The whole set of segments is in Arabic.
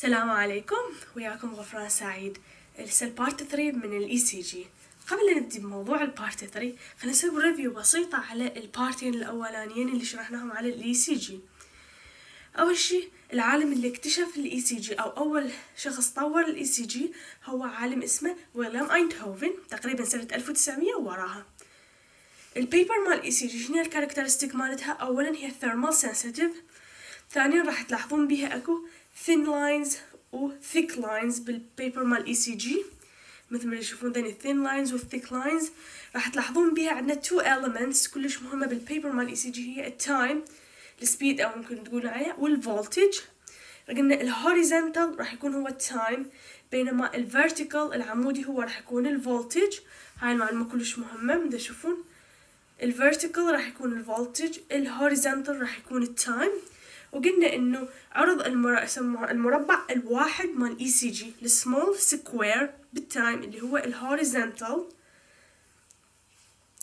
السلام عليكم. وياكم غفران سعيد. هسه ال part 3 من ال ECG قبل لا نبدي بموضوع ال part 3 خلينا نسوي review بسيطة على البارتين الأولانيين اللي شرحناهم على ال ECG أول شي العالم اللي اكتشف ال ECG أو أول شخص طور ال ECG هو عالم اسمه ويليام اينتهوفن تقريبا سنة 1900 وراها ال paper مال ال ECG شنو ال characteristic مالتها؟ أولا هي thermal sensitive ثانيا راح تلاحظون بيها أكو thin lines و thick lines بال paper مال ECG مثل ما تشوفون ذني thin lines و thick lines. راح تلاحظون بيها عندنا two elements كلش مهمة بال paper مال ECG هي ال time ال speed أو ممكن تقول عليها وال voltage قلنا ال horizontal راح يكون هو ال time بينما ال vertical العمودي هو راح يكون ال voltage هاي المعلومة كلش مهمة دا تشوفون ال vertical راح يكون ال voltage ال horizontal راح يكون ال time وقلنا إنه عرض المر... المربع الواحد مال ECG ال small square بال time اللي هو ال horizontal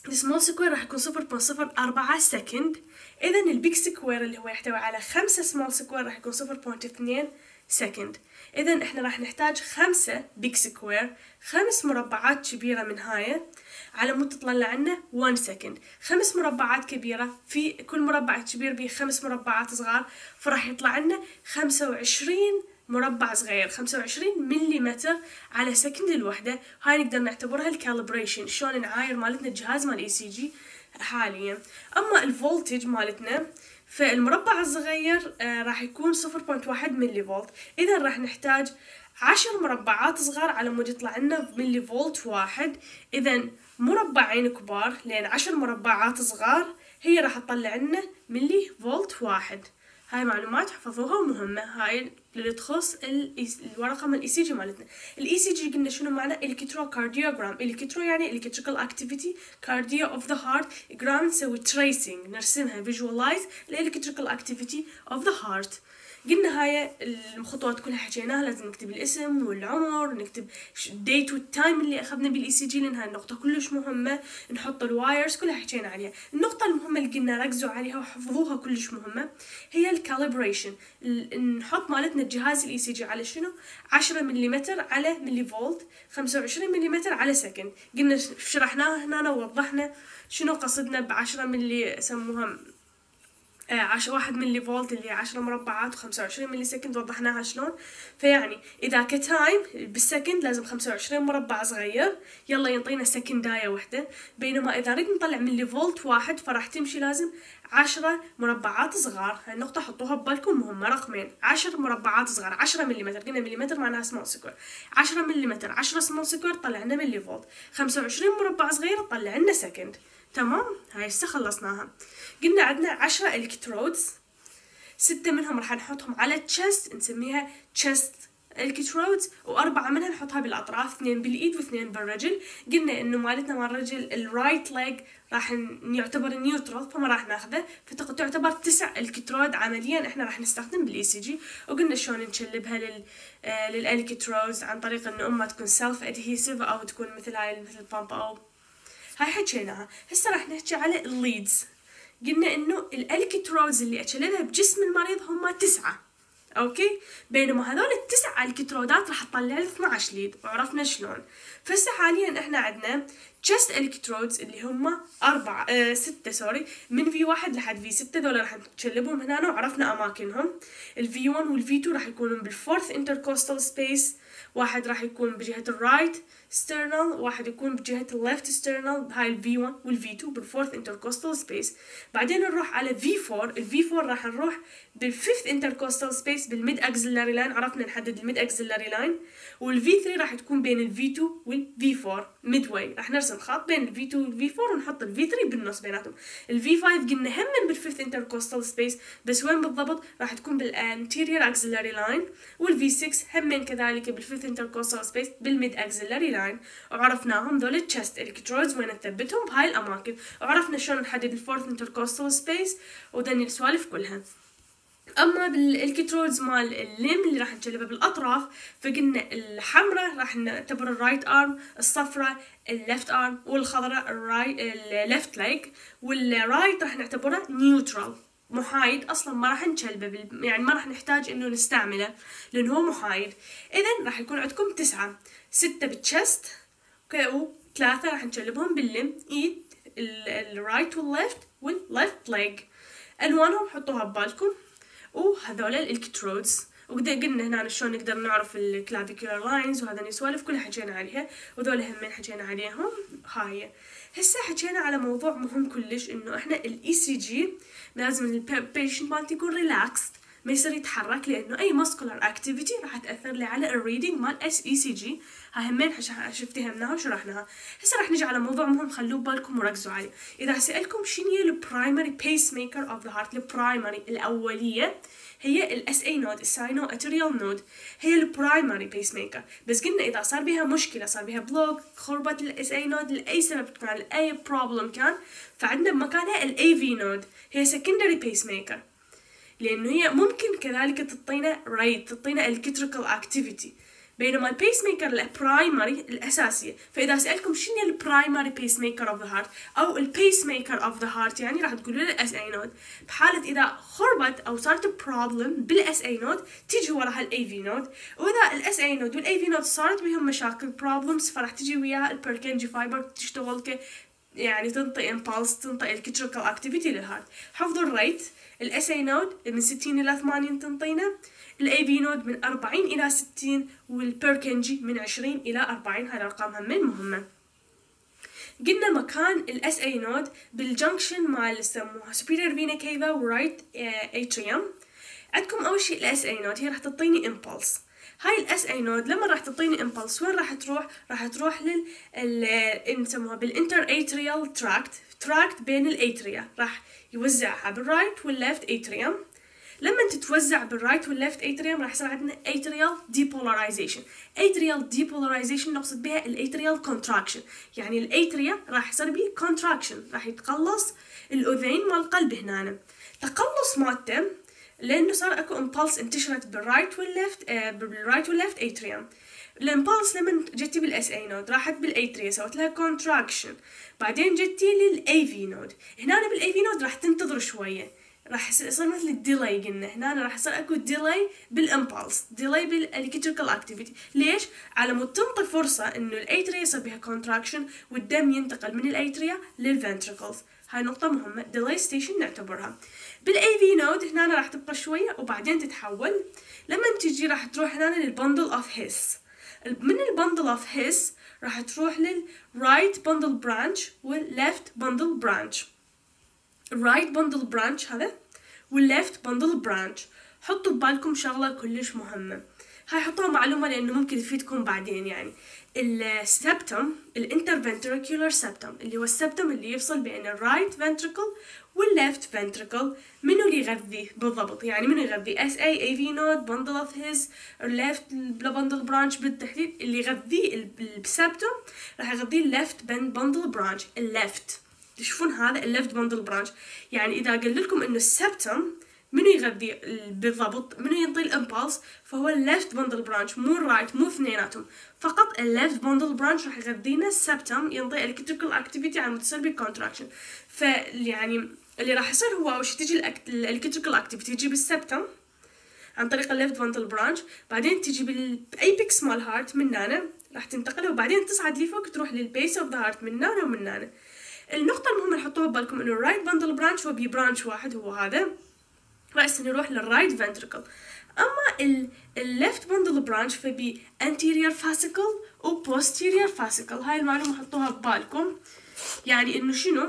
ال small square راح يكون صفر point صفر أربعة second إذا ال big square اللي هو يحتوي على خمسة small square راح يكون صفر point اثنين second إذا إحنا راح نحتاج خمسة big square خمس مربعات كبيرة من هاي. على مود تطلع عنا 1 second خمس مربعات كبيرة. في كل مربع كبير به خمس مربعات صغار فراح يطلع لنا خمسة وعشرين مربع صغير. خمسة وعشرين مليمتر على second الوحدة. هاي نقدر نعتبرها ال calibration شلون نعاير مالتنا الجهاز مال ECG حاليا. أما ال voltage مالتنا فالمربع الصغير آه راح يكون صفر point واحد ملي فولت إذا راح نحتاج عشر مربعات صغار على مود يطلع لنا ملي فولت واحد. اذا مربعين كبار لين عشر مربعات صغار هي راح تطلع لنا ملي فولت واحد. هاي معلومات حفظوها ومهمة. هاي اللي تخص الورقة من الاي سي جي مالتنا. الاي سي جي قلنا شنو معنى؟ electrocardiogram electro يعني electrical activity cardio of the heart gram نسوي tracing نرسمها visualize ال electrical activity of the heart قلنا هاي الخطوات كلها حكيناها لازم نكتب الاسم والعمر نكتب ال date وال time اللي أخذنا بال ECG لأن هاي النقطة كلش مهمة. نحط ال wires كلها حكينا عليها. النقطة المهمة اللي قلنا ركزوا عليها وحفظوها كلش مهمة هي ال calibration نحط مالتنا الجهاز ال ECG على شنو؟ 10 ملم على ملي فولت 25 ملم على second قلنا شرحناها هنا ووضحنا شنو قصدنا ب 10 ملي سموها عش واحد ملي فولت اللي عشرة مربعات وخمسة وعشرين ملي second وضحناها شلون؟ فيعني إذا ك time بال second لازم خمسة وعشرين مربع صغير يلا ينطينا سكنداية وحدة. بينما إذا نريد نطلع ملي فولت واحد فراح تمشي لازم عشرة مربعات صغار. هاي النقطة حطوها ببالكم مهمة رقمين. عشر مربعات صغار عشرة مليمتر. قلنا مليمتر معناها small square عشرة مليمتر عشرة small square طلع لنا ملي فولت. خمسة وعشرين مربع صغير طلع لنا second. تمام؟ هاي هسه خلصناها. قلنا عندنا عشرة electrodes ستة منهم راح نحطهم على ال chest نسميها chest electrodes وأربعة منها نحطها بالأطراف اثنين بالإيد واثنين بالرجل. قلنا إنه مالتنا مال الرجل ال right leg راح يعتبر neutral فما راح ناخذه. فتعتبر تسع الكترود عمليا. إحنا راح نستخدم بال ECG وقلنا شلون نشلبها لل آه لل electrodes عن طريق إنه اما تكون self adhesive أو تكون مثل هاي مثل ال pump أو هاي حكيناها. هسه راح نحكي على ال leads قلنا إنه ال electrodes اللي اشلبها بجسم المريض هم تسعة أوكي؟ بينما هذول التسع ألكترودات راح تطلع لي 12 lead وعرفنا شلون؟ فهسه حاليا إحنا عندنا chest electrodes اللي هم أربعة آه ستة sorry من V واحد لحد V ستة دول راح نشلبهم هنا وعرفنا أماكنهم. ال V 1 وال V 2 راح يكونون بال fourth intercostal space واحد راح يكون بجهة ال right sternal واحد يكون بجهة ال left sternal بهاي ال V1 وال V2 بال fourth intercostal space. بعدين نروح على V4 ال V4 راح نروح بال fifth intercostal space بال mid axillary line عرفنا نحدد ال mid axillary line. وال V3 راح تكون بين ال V2 وال V4 midway. راح نرسم خط بين ال V2 وال V4 ونحط ال V3 بالنص بيناتهم. ال V5 قلنا هم بال fifth intercostal space بس وين بالضبط؟ راح تكون بال anterior axillary line. وال V6 هم كذلك بال fifth intercostal space بال mid axillary line وعرفناهم ذول ال chest electrodes وين نثبتهم بهاي الأماكن. وعرفنا شلون نحدد ال fourth intercostal space وذني السوالف كلها. أما بال electrodes مال ال limb اللي راح نجلبها بالأطراف فقلنا الحمراء راح نعتبر ال right arm الصفراء ال left arm والخضراء ال left leg وال right راح نعتبره neutral محايد أصلا ما راح نشلبه. يعني ما راح نحتاج إنه نستعمله لأنه هو محايد اذا راح يكون عندكم تسعة. ستة بال chest وثلاثة راح نشلبهم بال limb. ايد ال right وال left وال left leg ألوانهم حطوها ببالكم. وهذول ال electrodes. وقلنا هنا شلون نقدر نعرف ال clavicular lines وهذا السوالف كلها حكينا عليها. وذول همين حكينا عليهم. هاي. هسه حكينا على موضوع مهم كلش إنه إحنا ال ECG لازم ال patient مالتي يكون relaxed ما يصير يتحرك لأنه أي muscular activity راح تأثر لي على ال reading مال ال ECG هاي همين فهمناها وشرحناها هسه راح نجي على موضوع مهم خلوه ببالكم وركزوا عليه. إذا سالكم شنو هي ال primary pacemaker of the heart ال primary الأولية هي ال SA node ال sinoatrial node هي ال primary pacemaker بس قلنا إذا صار بها مشكلة صار بها block خربت ال SA node لاي سبب كان لاي problem كان فعندنا بمكانها ال AV node هي secondary pacemaker لأنه هي ممكن كذلك تعطينا rate تعطينا electrical activity بينما ال pacemaker ال primary الأساسية. فإذا سألكم شنو ال primary pacemaker of the heart أو ال pacemaker of the heart يعني راح تقولوا لي ال SA node بحالة إذا خربت أو صارت problem بال SA node تيجي وراها ال AV node وإذا ال SA node وال AV node صارت بهم مشاكل problems فراح تجي وياها ال Purkinje fiber تشتغل ك يعني تنطي impulse تنطي electrical activity لل heart حفظوا ال rate ال SA node من 60 إلى 80 تنطينا. ال AV node من 40 إلى 60 وال Purkinje من 20 إلى 40 هاي الارقام همين مهمة. قلنا مكان ال SA node بال junction مال يسموها superior vena cava و right atrium. عندكم أول شيء ال SA node هي راح تعطيني impulse هاي ال SA node لما راح تعطيني impulse وين راح تروح؟ راح تروح لل ال نسموها بال interatrial tract tract بين ال atria راح يوزعها بال right وال left atrium لما تتوزع بال right وال left atrium راح يصير عندنا atrial depolarization atrial depolarization نقصد بها ال atrial contraction يعني ال atria راح يصير به contraction راح يتقلص الاذين مال القلب هنا تقلص مالته لأنه صار أكو impulse انتشرت بالرايت والليفت بالرايت والليفت اتريوم الامبلس لما جتي بال SA node راحت بال atria سوت لها contraction بعدين جتي لل AV node هنا بال AV node راح تنتظر شوية. راح يصير مثل ال delay قلنا هنا راح يصير أكو delay بال impulse delay بال electrical activity ليش؟ على مود تنطي فرصة إنه ال atria يصير بها contraction والدم ينتقل من ال atria لل ventricles هاي نقطة مهمة delay station نعتبرها. بال AV node هنا راح تبقى شوية وبعدين تتحول. لما تجي راح تروح هنا لل bundle of His من ال bundle of His راح تروح لل right bundle branch وال left bundle branch ال right bundle branch هذا وال left bundle branch حطوا ببالكم شغلة كلش مهمة. هاي حطوها معلومة لأنه ممكن تفيدكم بعدين يعني. ال septum ال interventricular septum اللي هو ال septum اللي يفصل بين ال right ventricle وال left ventricle منو اللي يغذيه بالضبط؟ يعني منو يغذي؟ SA AV node bundle of His ال left bundle branch بالتحديد. اللي يغذيه ال septum راح يغذيه ال left bundle branch ال left تشوفون هذا ال left bundle branch يعني إذا قلت لكم إنه ال septum منو يغذي بالضبط؟ منو ينطي ال impulse فهو ال left bundle branch مو ال right مو اثنيناتهم. فقط ال left bundle branch راح يغذينا ال septum ينطي electrical activity على مود تصير بال contraction فيعني اللي راح يصير هو أول شيء تجي ال electrical activity تجي بال septum عن طريق ال left bundle branch بعدين تجي بال apex مال heart من هنا راح تنتقل وبعدين تصعد لفوق تروح لل base of the heart من هنا ومن هنا. النقطة المهمة اللي حطوها ببالكم إنه ال right bundle branch هو بي branch واحد هو هذا. رأس نروح لل right ventricle أما ال left bundle branch فبي anterior fascicle و posterior fascicle. هاي المعلومة حطوها ببالكم يعني إنه شنو؟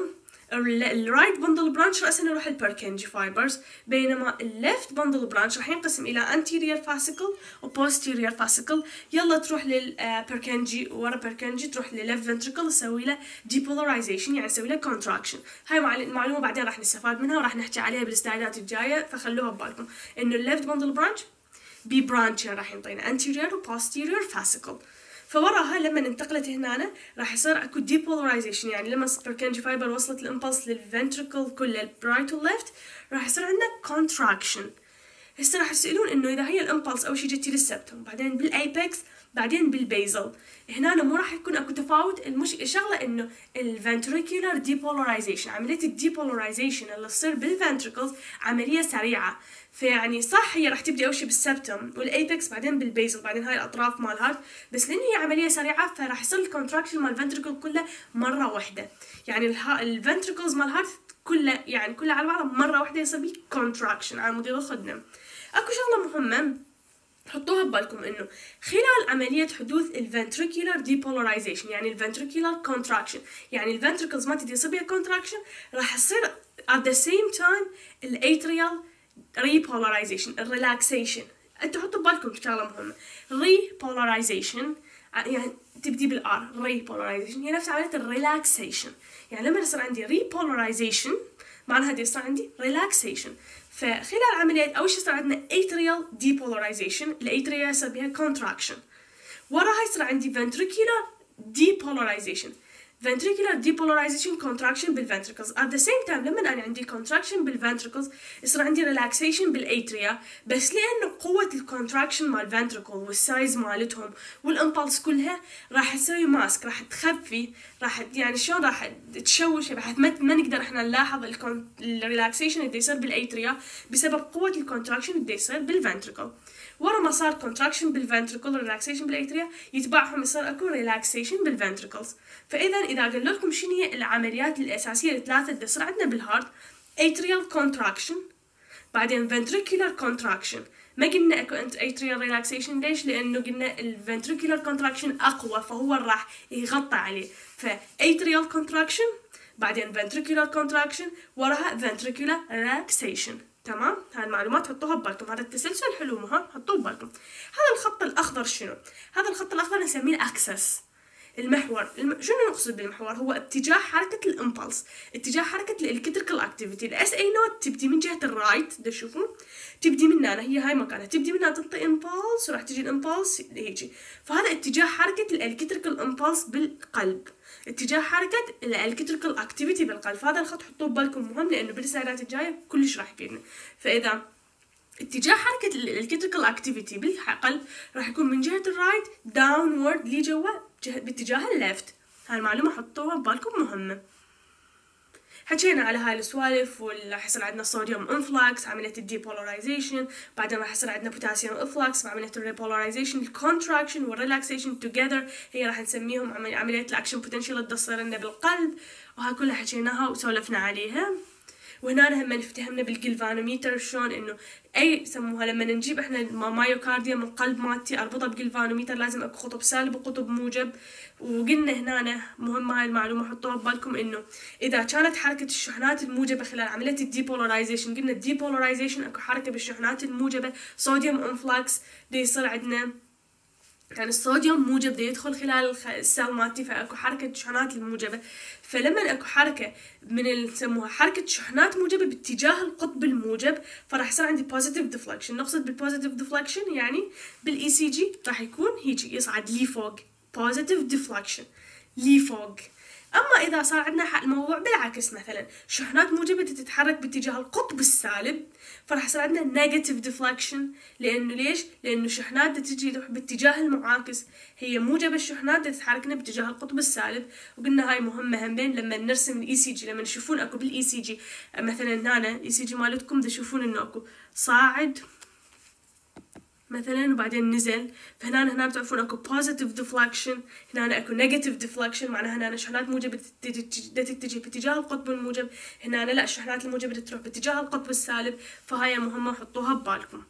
ال right bundle branch رأسا يروح ال Purkinje fibers بينما ال left bundle branch راح ينقسم إلى anterior fascicle و posterior fascicle. يلا تروح لل Purkinje ورا Purkinje تروح للليفت ventricle تسوي له depolarization يعني تسوي له contraction. هاي المعلومة بعدين راح نستفاد منها وراح نحكي عليها بال slideات الجاية فخلوها ببالكم. إنه ال left bundle branch بي branch راح ينطينا anterior و posterior fascicle. فوراها لما انتقلت هنا راح يصير اكو depolarization يعني لما ال Purkinje fiber وصلت ال impulse لل ventricle كله ال right وال left راح يصير عندنا contraction. هسه راح تسألون إنه إذا هي ال impulse أول شيء جتي لل septum بعدين بال apex بعدين بال basal هنا مو راح يكون اكو تفاوت المش... الشغلة إنه ال ventricular depolarization عملية ال depolarization اللي تصير بال ventricles عملية سريعة. فيعني صح هي راح تبدي أول شيء بال septum وال apex بعدين بال basal بعدين هاي الأطراف مال هاد بس لأن هي عملية سريعة فراح يصير ال contraction مال ال ventricle كله مرة واحدة. يعني ال ventricles مال هاد كله يعني كله على بعضها مرة واحدة يصير بيه contraction على مدير الخدمة. أكو شغلة مهمة حطوها ببالكم إنه خلال عملية حدوث ال ventricular depolarization يعني ال ventricular contraction يعني ال ventricles ما تدي يصير بيها contraction راح يصير at the same time ال atrial repolarization ال relaxation أنتوا حطوا ببالكم شغله مهمه repolarization يعني تبدي بالار repolarization. هي نفس عمليه ال relaxation يعني لما يصير عندي repolarization معناها يصير عندي relaxation. فخلال عملية أول شيء صار عندنا atrial depolarization. ال atria يصير بها contraction. وراها يصير عندي ventricular depolarization. Ventricular depolarization contraction بال ventricles at the same time لما أنا عندي contraction بال ventricles يصير عندي relaxation بال atria بس لأنه قوة ال contraction مال ventricle وال size مالتهم وال impulse كلها راح تسوي mask راح تخفي راح يعني شلون راح تشوش بحيث ما, نقدر إحنا نلاحظ ال relaxation اللي يصير بال atria بسبب قوة ال contraction اللي يصير بال ventricle. ورا ما صار contraction بال ventricle relaxation بال atria يتبعهم يصير اكو relaxation بال ventricles فاذا إذا قلنا لكم شنو هي العمليات الأساسية الثلاثه اللي تصير عندنا بال heart atrial contraction بعدين ventricular contraction. ما قلنا أكو atrial relaxation ليش؟ لأنه قلنا ال ventricular contraction أقوى فهو راح يغطى عليه. ف atrial contraction بعدين ventricular contraction وراها ventricular relaxation. تمام؟ هاي المعلومات حطوها ببالكم هذا التسلسل حلو ها؟ حطوه ببالكم هذا الخط الأخضر شنو؟ هذا الخط الأخضر نسميه ال axis المحور. الم... شنو نقصد بالمحور؟ هو اتجاه حركة ال impulse اتجاه حركة ال electrical activity ال SA node تبدي من جهة ال right دا تشوفون؟ تبدي من هنا هي هاي مكانها. تبدي من هنا تنطي impulse وراح تجي ال impulse هيجي. فهذا اتجاه حركة ال electrical impulse بالقلب. اتجاه حركة ال electrical activity بالقلب. هذا الخط حطوه ببالكم مهم لأنه بال slideات الجاية كلش راح يفيدنا. فإذا اتجاه حركة ال electrical activity بالقلب راح يكون من جهة ال right downward لجوا باتجاه ال left هاي المعلومة حطوها ببالكم مهمة. حكينا على هاي السوالف وراح يصير عندنا صوديوم influx عملية ال depolarization بعدين راح يصير عندنا بوتاسيوم influx بعملية ال repolarization ال contraction وال relaxation together هي راح نسميهم عملية ال action potential اللي تصير لنا بالقلب. وهاي كلها حكيناها وسولفنا عليها. وهنا هم افتهمنا بالجلفانوميتر شلون إنه أي سموها لما نجيب إحنا myocardia من القلب مالتي أربطها بجلفانوميتر لازم أكو قطب سالب وقطب موجب. وقلنا هنا مهمة هاي المعلومة حطوها ببالكم إنه إذا كانت حركة الشحنات الموجبة خلال عملية ال depolarization قلنا ال depolarization أكو حركة بالشحنات الموجبة صوديوم influx دي يصير عندنا يعني الصوديوم موجب دي يدخل خلال ال cell مالتي فأكو حركة شحنات الموجبة. فلما أكو حركة من اللي يسموها حركة شحنات موجبة باتجاه القطب الموجب فراح يصير عندي positive deflection نقصد بال positive deflection يعني بال ECG راح يكون هيجي يصعد لي فوق. positive deflection لي فوق. أما إذا صار عندنا الموضوع بالعكس مثلا شحنات موجبة تتحرك باتجاه القطب السالب فراح يصير عندنا negative deflection لأنه ليش؟ لأنه شحنات تجي باتجاه المعاكس. هي موجبة الشحنات تتحركنا باتجاه القطب السالب. وقلنا هاي مهمة همين لما نرسم ال ECG لما تشوفون أكو بال ECG مثلا هنا ال ECG مالتكم تشوفون إنه أكو صاعد مثلا وبعدين نزل. فهنا هنا بتعرفون أكو positive deflection هنا أكو negative deflection. معناها هنا شحنات موجبة تتجه باتجاه القطب الموجب. هنا لا الشحنات الموجبة تروح باتجاه القطب السالب. فهاي مهمة حطوها ببالكم.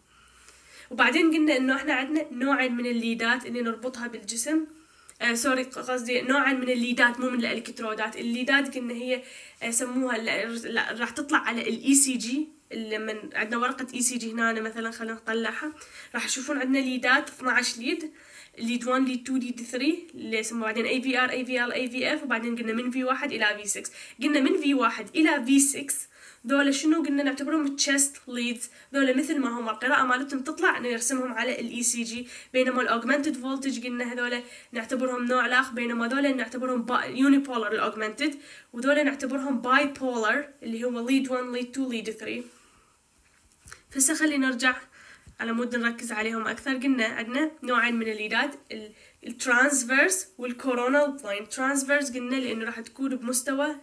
وبعدين قلنا إنه إحنا عندنا نوعين من ال leadات اللي نربطها بالجسم. آه sorry قصدي نوعا من الليدات مو من الألكترودات. الليدات قلنا هي آه سموها راح تطلع على ال ECG لما عندنا ورقة ECG هنا مثلا خلينا نطلعها. راح تشوفون عندنا leadات 12 lead lead 1 lead 2 lead 3 اللي يسموه بعدين اي في ار اي في ال اي في اف وبعدين قلنا من V 1 إلى V 6 قلنا من V 1 إلى V 6 ذولا شنو قلنا نعتبرهم chest leads ذولا مثل ما هم القراءة مالتهم تطلع نرسمهم على ال ECG بينما ال augmented voltage قلنا هذولا نعتبرهم نوع الاخر بينما ذولا نعتبرهم unipolar ال augmented وذولا نعتبرهم bipolar اللي هو lead 1 lead 2 lead 3 فهسه خلينا نرجع. على مود نركز عليهم أكثر. قلنا عندنا نوعين من الليدات ال transverse وال coronal plane. transverse قلنا لأنه راح تكون بمستوى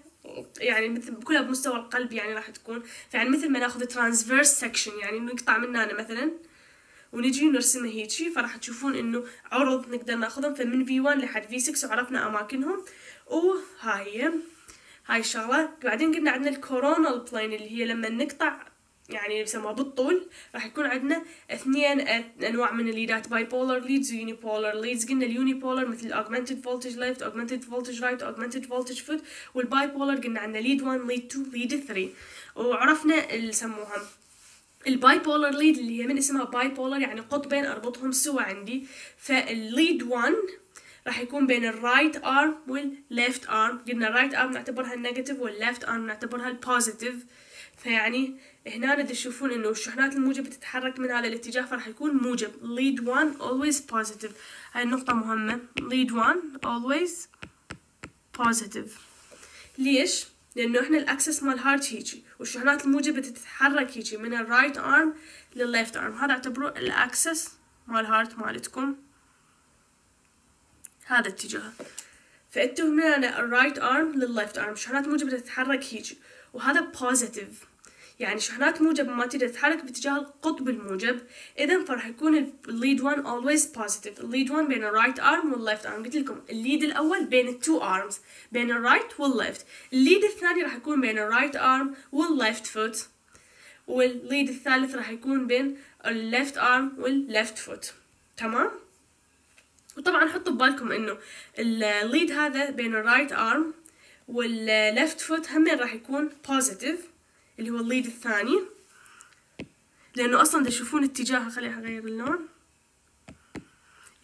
يعني مثل كلها بمستوى القلب يعني راح تكون. فيعني مثل ما ناخذ transverse section يعني نقطع من هنا مثلا ونجي نرسمه هيجي فراح تشوفون إنه عرض نقدر ناخذهم. فمن V 1 لحد V 6 وعرفنا أماكنهم. وهاي هاي الشغلة. بعدين قلنا عندنا ال coronal plane اللي هي لما نقطع يعني بسموها بالطول راح يكون عندنا اثنين أنواع من الليدات bipolar leads و unipolar leads قلنا ال unipolar مثل augmented voltage left augmented voltage right augmented voltage foot. وال bipolar قلنا عندنا lead 1 lead 2 lead 3 وعرفنا اللي يسموها ال bipolar lead اللي هي من اسمها bipolar يعني قطبين أربطهم سوا عندي. فال lead 1 راح يكون بين ال right arm وال left arm قلنا ال right arm نعتبرها ال negative وال left arm نعتبرها ال positive فيعني هنا تشوفون إنه الشحنات الموجبة تتحرك من هذا الاتجاه فراح يكون موجب. Lead one always positive. هاي النقطة مهمة. Lead one always positive. ليش؟ لأنه إحنا ال axis مال heart هيجي والشحنات الموجبة تتحرك هيجي من الرايت ارم للليفت ارم هذا اعتبروه ال axis مال heart مالتكم. هذا اتجاه. فأنتوا هنا الرايت ارم للليفت ارم شحنات موجبة تتحرك هيجي وهذا positive يعني شحنات موجب ما تقدر تتحرك باتجاه القطب الموجب. اذا فراح يكون ال lead 1 always positive. ال lead 1 بين ال right arm وال left arm قلت لكم الليد الأول بين التو ارمز بين الرايت والليفت الليد الثاني راح يكون بين ال right arm وال left foot وال lead الثالث راح يكون بين ال left arm وال left foot تمام؟ وطبعا حطوا ببالكم إنه ال lead هذا بين ال right arm وال left foot هم راح يكون positive اللي هو ال lead الثاني. لأنه أصلا تشوفون اتجاهها خليها اغير اللون.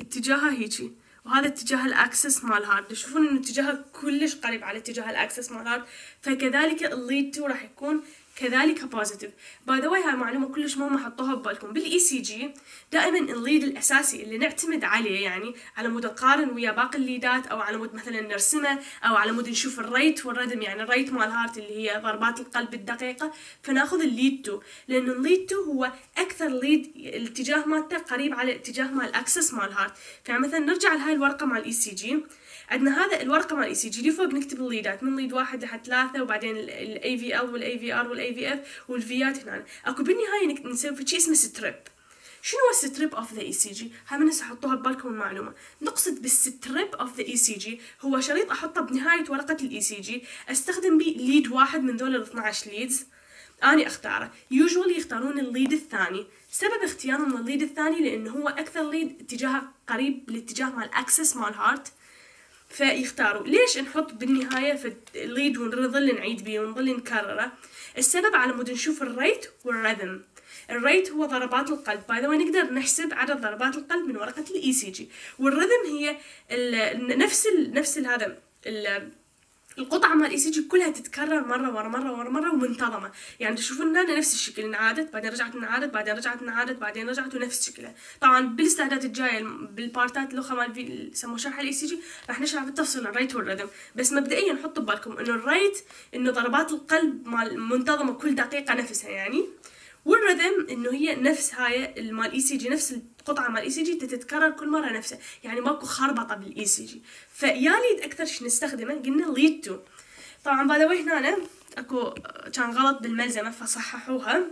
اتجاهها هيجي. وهذا اتجاه ال axis مال heart. تشوفون إنه اتجاهها كلش قريب على اتجاه ال axis مال heart فكذلك ال lead 2 راح يكون كذلك positive by the way هاي معلومة كلش مهمة حطوها ببالكم. بال ECG دائما ال lead الأساسي اللي نعتمد عليه يعني على مود نقارن ويا باقي الليدات أو على مود مثلا نرسمه أو على مود نشوف ال rate وال rhythm يعني ال rate مال heart اللي هي ضربات القلب الدقيقة فنأخذ ال lead 2 لأنه ال lead 2 هو أكثر lead الاتجاه مالته قريب على الاتجاه مال ال axis مال heart فمثلا نرجع لهاي الورقة مال ال ECG عندنا هذا الورقة مال ECG فوق نكتب الليدات من lead واحد لحد ثلاثة وبعدين ال aVL وال aVR وال aVF والفيات هنا. أكو بالنهاية نسوي شيء اسمه strip شنو هو ال strip of the ECG؟ من هسه حطوها ببالكم المعلومة، نقصد بال strip of the ECG هو شريط أحطه بنهاية ورقة ال ECG أستخدم به lead واحد من ذول ال 12 leads. اني أختاره. usually يختارون ال lead الثاني. سبب اختيارهم للل lead الثاني لأنه هو أكثر lead اتجاهه قريب لاتجاه مال axis مال heart فيختاروا. ليش نحط بالنهاية في ال lead ونظل نعيد بيه ونظل نكرره؟ السبب على مود نشوف الريت والرذم الريت هو ضربات القلب. باي ذا نقدر نحسب عدد ضربات القلب من ورقة الاي سي جي والرذم هي نفس ال نفس هذا القطعة مال الاي سي جي كلها تتكرر مرة ورا مرة ورا مرة ومنتظمة. يعني تشوفون هنا نفس الشكل انعادت بعدين رجعت انعادت بعدين رجعت انعادت بعدين رجعت ونفس شكلها. طبعا بالاستعدادات الجاية بالبارتات اللغة مال في سموه شرح جي راح نشرح بالتفصيل الريت والردم بس مبدئيا حطوا ببالكم إنه ال rate إنه ضربات القلب مال منتظمة كل دقيقة نفسها يعني. وال rhythm إنه هي نفس هاي مال ECG نفس القطعه مال ECG تتكرر كل مرة نفسها. يعني ماكو خربطة بال ECG فيا lead أكثر شيء نستخدمه قلنا lead two طبعا by the هنا أكو كان غلط بالملزمة فصححوها.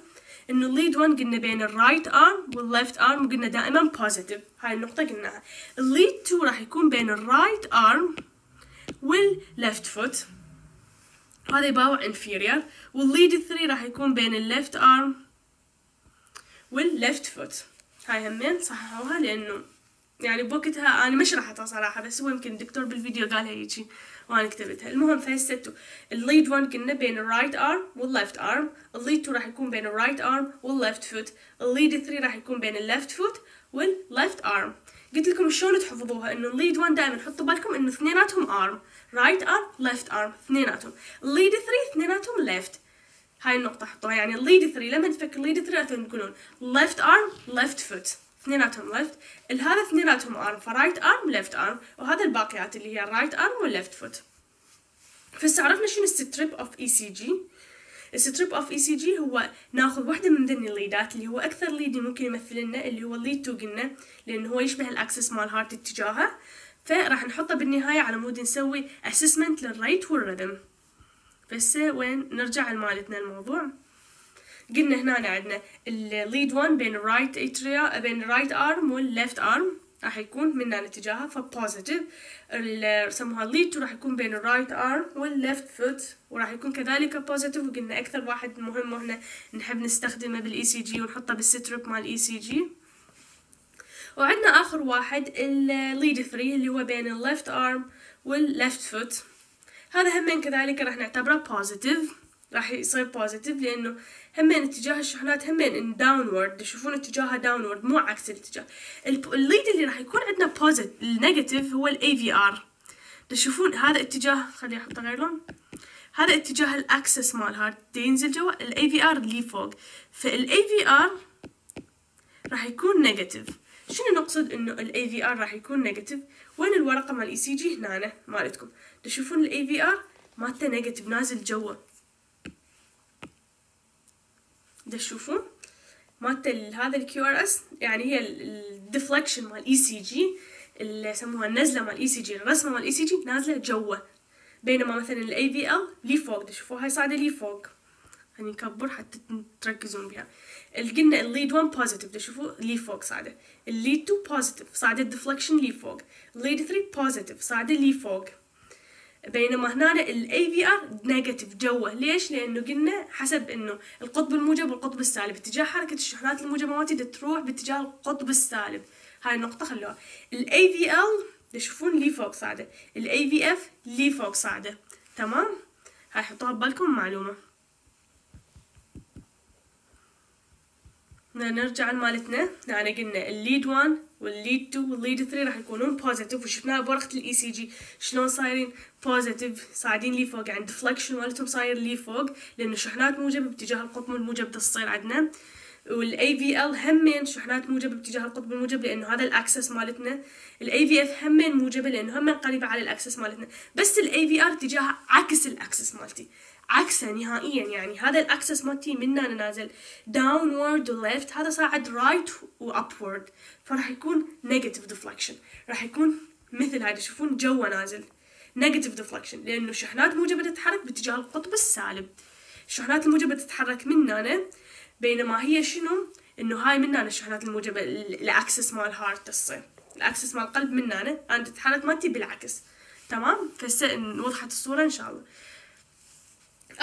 إنه ال lead 1 قلنا بين ال right arm وال left arm قلنا دائما positive هاي النقطة قلناها. ال lead 2 راح يكون بين ال right arm وال left foot هذا يباوع inferior وال lead 3 راح يكون بين ال left arm وال left foot هاي همين صححوها لأنه يعني بوقتها أنا ما شرحتها صراحة بس هو يمكن الدكتور بالفيديو قالها هيجي وأنا كتبتها. المهم فهستو ال lead 1 كنا بين ال right arm وال left arm ال lead 2 راح يكون بين ال right arm وال left foot ال lead 3 راح يكون بين ال left foot وال left arm قلت لكم شلون تحفظوها؟ إنه ال lead 1 دائما حطوا بالكم إنه اثنيناتهم arm right arm left arm اثنيناتهم. ال lead 3 اثنيناتهم left هاي النقطة حطوها. يعني ال lead 3 لما تفكر ال lead 3 تقولون left arm left foot. اثنيناتهم left. هذا اثنيناتهم arm. ف right arm left arm. وهذا الباقيات اللي هي right arm و left foot. فهسه عرفنا شنو ال strip of ECG ال strip of ECG هو ناخذ واحدة من ذني الليدات اللي هو أكثر lead ممكن يمثل لنا اللي هو ال lead 2 قلنا لأنه هو يشبه ال axis مال heart اتجاهه. فراح نحطه بالنهاية على مود نسوي اسسمنت للريت والرhythm بس وين نرجع لمالتنا الموضوع. قلنا هنا عندنا ال lead 1 بين ال right atria بين ال right arm وال left arm راح يكون من اتجاهها ف positive سموها ال lead 2 راح يكون بين ال right arm وال left foot وراح يكون كذلك positive وقلنا أكثر واحد مهم وإحنا نحب نستخدمه بال ECG ونحطه بال strip مال ال ECG وعندنا آخر واحد ال lead 3 اللي هو بين ال left arm وال left foot هذا همين كذلك راح نعتبره positive راح يصير positive لأنه همين اتجاه الشحنات همين إن downward تشوفون اتجاهها downward مو عكس الاتجاه. ال lead اللي راح يكون عندنا positive ال negative هو ال AVR تشوفون هذا اتجاه خلي احطه غير لون هذا اتجاه ال axis مال heart ينزل جوا ال AVR اللي فوق. فال AVR راح يكون negative شنو نقصد إنه ال AVR راح يكون negative وين الورقة مال ال ECG هنا مالتكم. تشوفون ال AVR مالته negative نازل جوا. تشوفون؟ مالت هذا ال QRS يعني هي ال deflection مال ECG اللي يسموها النزله مال ECG الرسمة مال ECG نازلة جوا. بينما مثلا ال AVL لي فوق تشوفوها؟ هاي صاعده لي فوق خليني نكبر حتى تركزون بها. قلنا ال lead 1 positive تشوفوا لي فوق صاعده ال lead 2 positive صاعده ال deflection لي فوق. ال lead 3 positive صاعده لي فوق. بينما هنا ال AVR negative جوه. ليش؟ لأنه قلنا حسب إنه القطب الموجب والقطب السالب. اتجاه حركة الشحنات الموجبه ما تقدر تروح باتجاه القطب السالب. هاي النقطة خلوها. ال AVL تشوفون لي فوق صاعده ال AVF لي فوق صاعده تمام؟ هاي حطوها ببالكم معلومة. نرجع لمالتنا يعني قلنا ال lead 1 وال lead 2 وال lead 3 راح يكونون positive وشفناها بورقة ال ECG شلون صايرين؟ positive صاعدين لي فوق. يعني deflection مالتهم صاير لي فوق. لأنه شحنات موجبة باتجاه القطب الموجب تصير عندنا. وال AVL همين شحنات موجبة باتجاه القطب الموجب لأنه هذا ال axis مالتنا. ال AVF همين موجبة لأنه همين قريبة على ال axis مالتنا. بس ال AVR اتجاهها عكس ال axis مالتي. عكسه نهائيا يعني هذا ال axis مالتي من هنا نازل downward و left هذا صاعد right و upward. فراح يكون negative deflection. راح يكون مثل هذا تشوفون جوا نازل. negative deflection لأنه شحنات موجبة تتحرك باتجاه القطب السالب. الشحنات الموجبة تتحرك من هنا بينما هي شنو؟ إنه هاي من هنا الشحنات الموجبة ال axis مال heart تصير. ال axis مال القلب من هنا أنا تتحرك مالتي بالعكس. تمام؟ فهسه وضحت الصورة إن شاء الله.